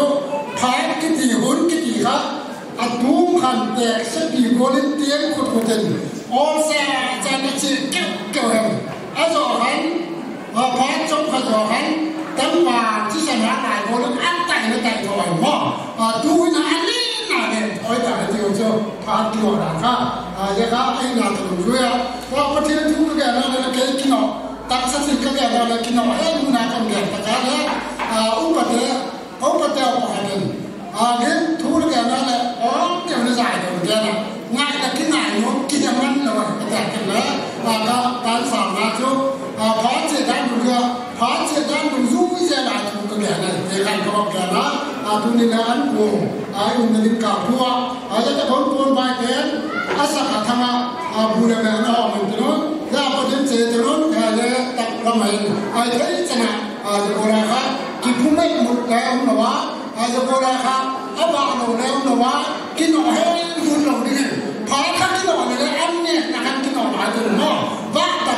phải cái gì hôm cái gì khác à tung hẳn đẹp sẽ đi cố lên tiếng của của tình all xe cho nó chỉ kéo kéo em ở chỗ hắn ngọt trong phần của hắn tấm và chỉ sẽ nói lại vô lúc ăn tại nó tại thổi mỏ và tôi là ăn đi là để thổi tại tiêu cho phá tiêu là khác à giờ các anh là thổi vui à và có thể chúng tôi là là cái kinh nó tạm sát sinh các cái là kinh nó hết cũng là công việc tất cả đấy à ông bà thế ông bà thế ông bà thế à อบแก่นะอาทุนินันกูอายุนันิกาพัวอาจจะพ้นพ้นไปเต็นอาสักธรรมะอาบุญแม่นอมันตุนยาปฏิเสธนุนแค่เลตักละไม่อาจจะชนะอาจจะโบราณคะกิพุไม่หมดอุณวนะวะอาจจะโบราณคะอาบาโนเลยอุนะวะกินหน่อให้คุณหลงดิเนี่ยพอทักกินหน่อเนี่ยอันเนี่ยนะครับกินหน่อหมายถึงนาะว่า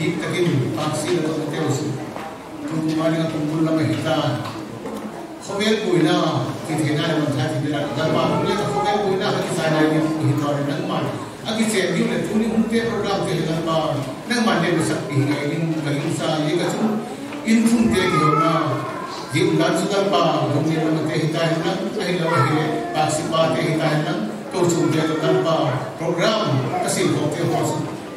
di takin taksi atau teo si Tumari dengan tumbul lama kita Khobel puina kithina le man thati dira tanpa punya khobel puina haki sana ni hita re nang man agi se di le tuni unte program la tanpa nang man le sak pi ngai in kahin sa ye ka chu in thun te ki na un dan sudah pa dumi nama teh hitai na ahi la hile paksi pa teh hitai na to chung dia dan pa program kasih ho te ho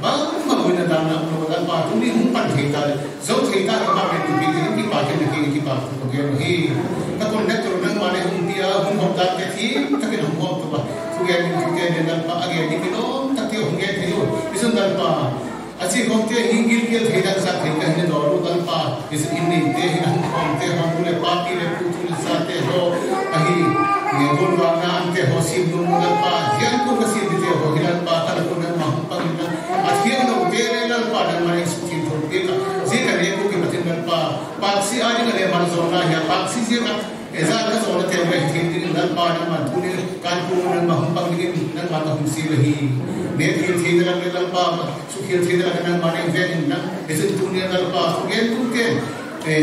ba ma bu na dan na no dan pa tu ni hum pan hitai zo hitai ka ba ni bi ni ki pa ke ni ki pa tu ge no hi ta kon na tu na ma ne hum dia hum ho dan te thi ta ke hum ho tu ba tu ge ni tu ge ni dan pa age ni ki no ta ke hum ge thi yo isun dan pa अच्छी होते हिंगिल के थेदा सा थेदा है दौड़ो दल पा इस इन्नी ते हम होते हम बोले पापी ने पूछने साथे हो अही ये गुण वाना अंते हो सिम दुम दल पा ध्यान को कसी दिते हो हिरन पा तल को न महम पंग पा पाक्सी आदि ने मन जोना या पाक्सी जे का ऐसा का जोना ते में थिन दिन दल पा न मन तूने कान को न महम पंग दिन न मा हम सी रही ne thil thi da le lam pa su khil thi da na ma ne ve in na is it tu ne dal pa su gen tu ke e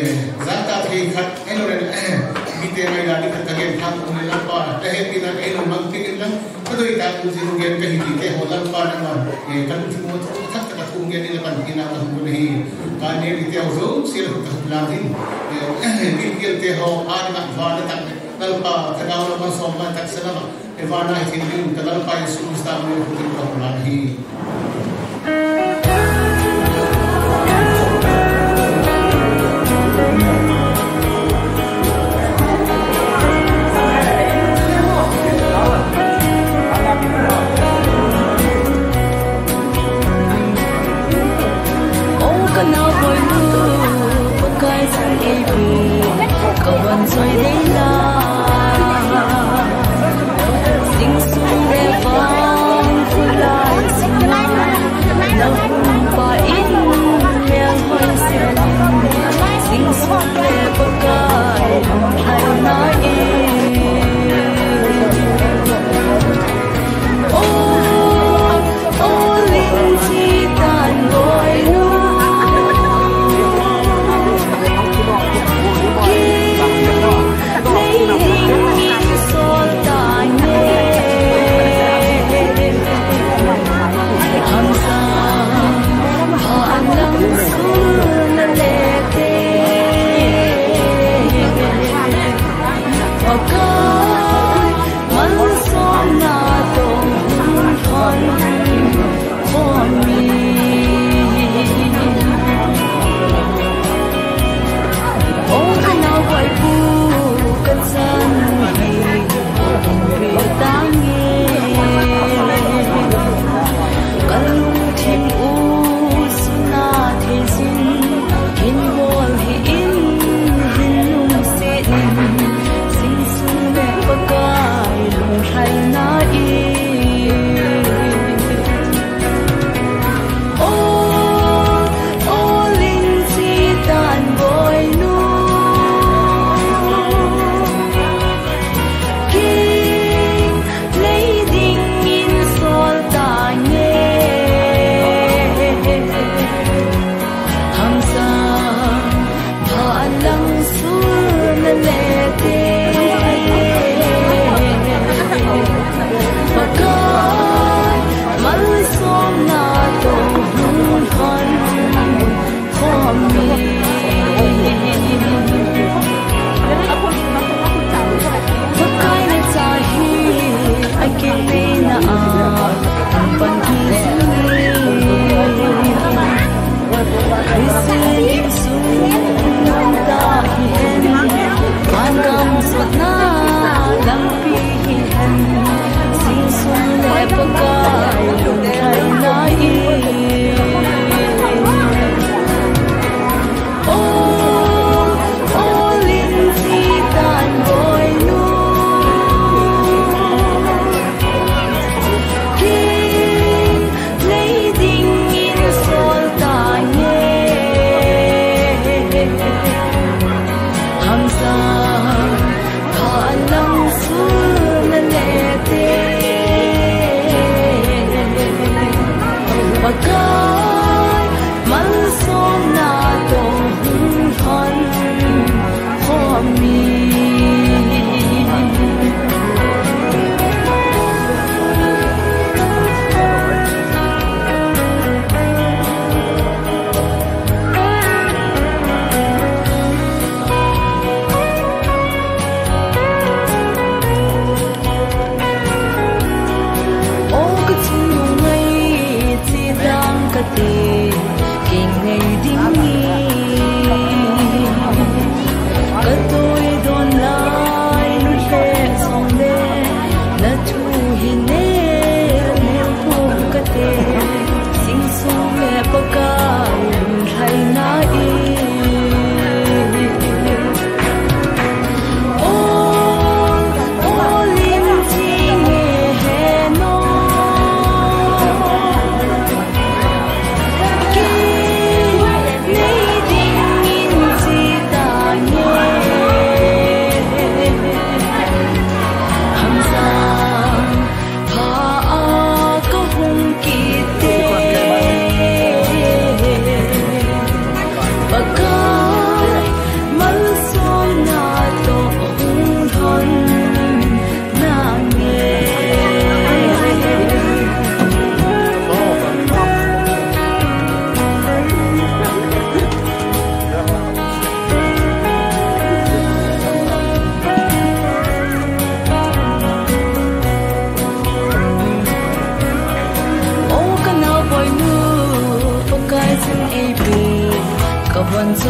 za ta thi khat en re eh mi te mai da ni khat ta gen khat tu ne lam pa ta he pi na en mang ti gen lang ka doi ta tu ji gen ka hi ti te ho lam pa na ma e kan tu mo tu khat ta tu gen ni la pan ki na ma hu ne හිතේ වැඩි කතගෙන් හම්බුනේ ලම්පාට හේතින කේන මන්තිකෙන් පොදොයි තාමුසින් ගෙන් කහිතේ හොලම්පාට නම් ඒ කන්තුමොත් කත්තක තුන්ගේ නිල පන්තින හම්බුනේ කානේ විතේ හොසෝ සිර තහුලාදින් ඒ විල්ගෙල්තේ හෝ ආනම වාඩ තක් ලම්පා තනවල මසොම්ම තක්සලම එවානා හිතින් තලම්පා ඉස්සුස්තාමෝ පුතුන් කමුලාහි Thank you. Còn cho.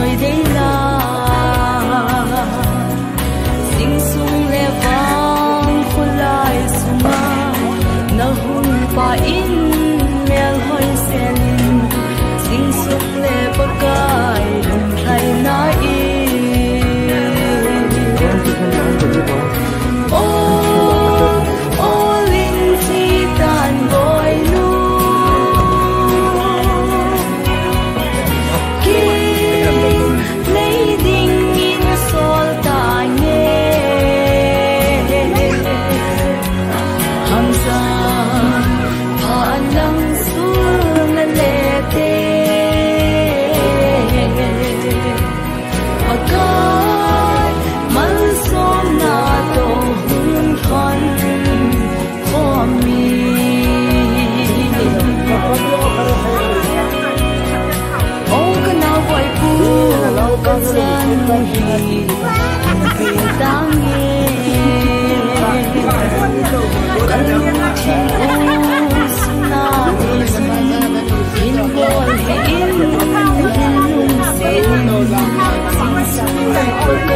rồi thế là xin sung lê vang khôn lại sung mà na hun pa in 忆你不配当年我如天空似那白云轻薄的衣舞翩翩飞你似那浮光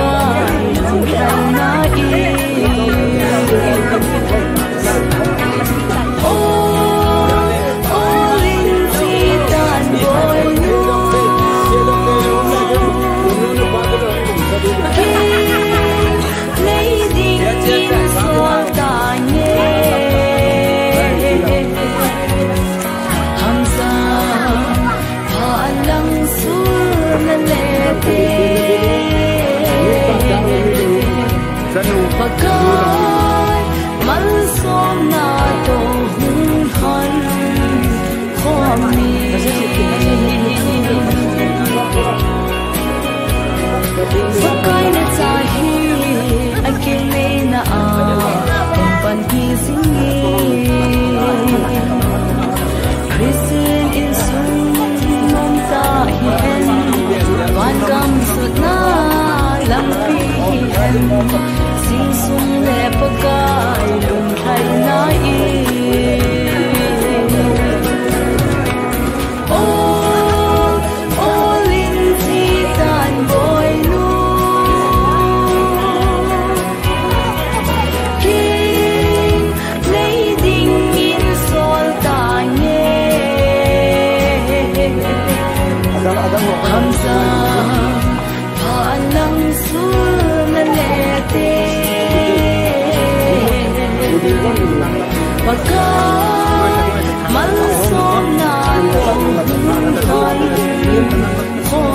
Sim, sou é ne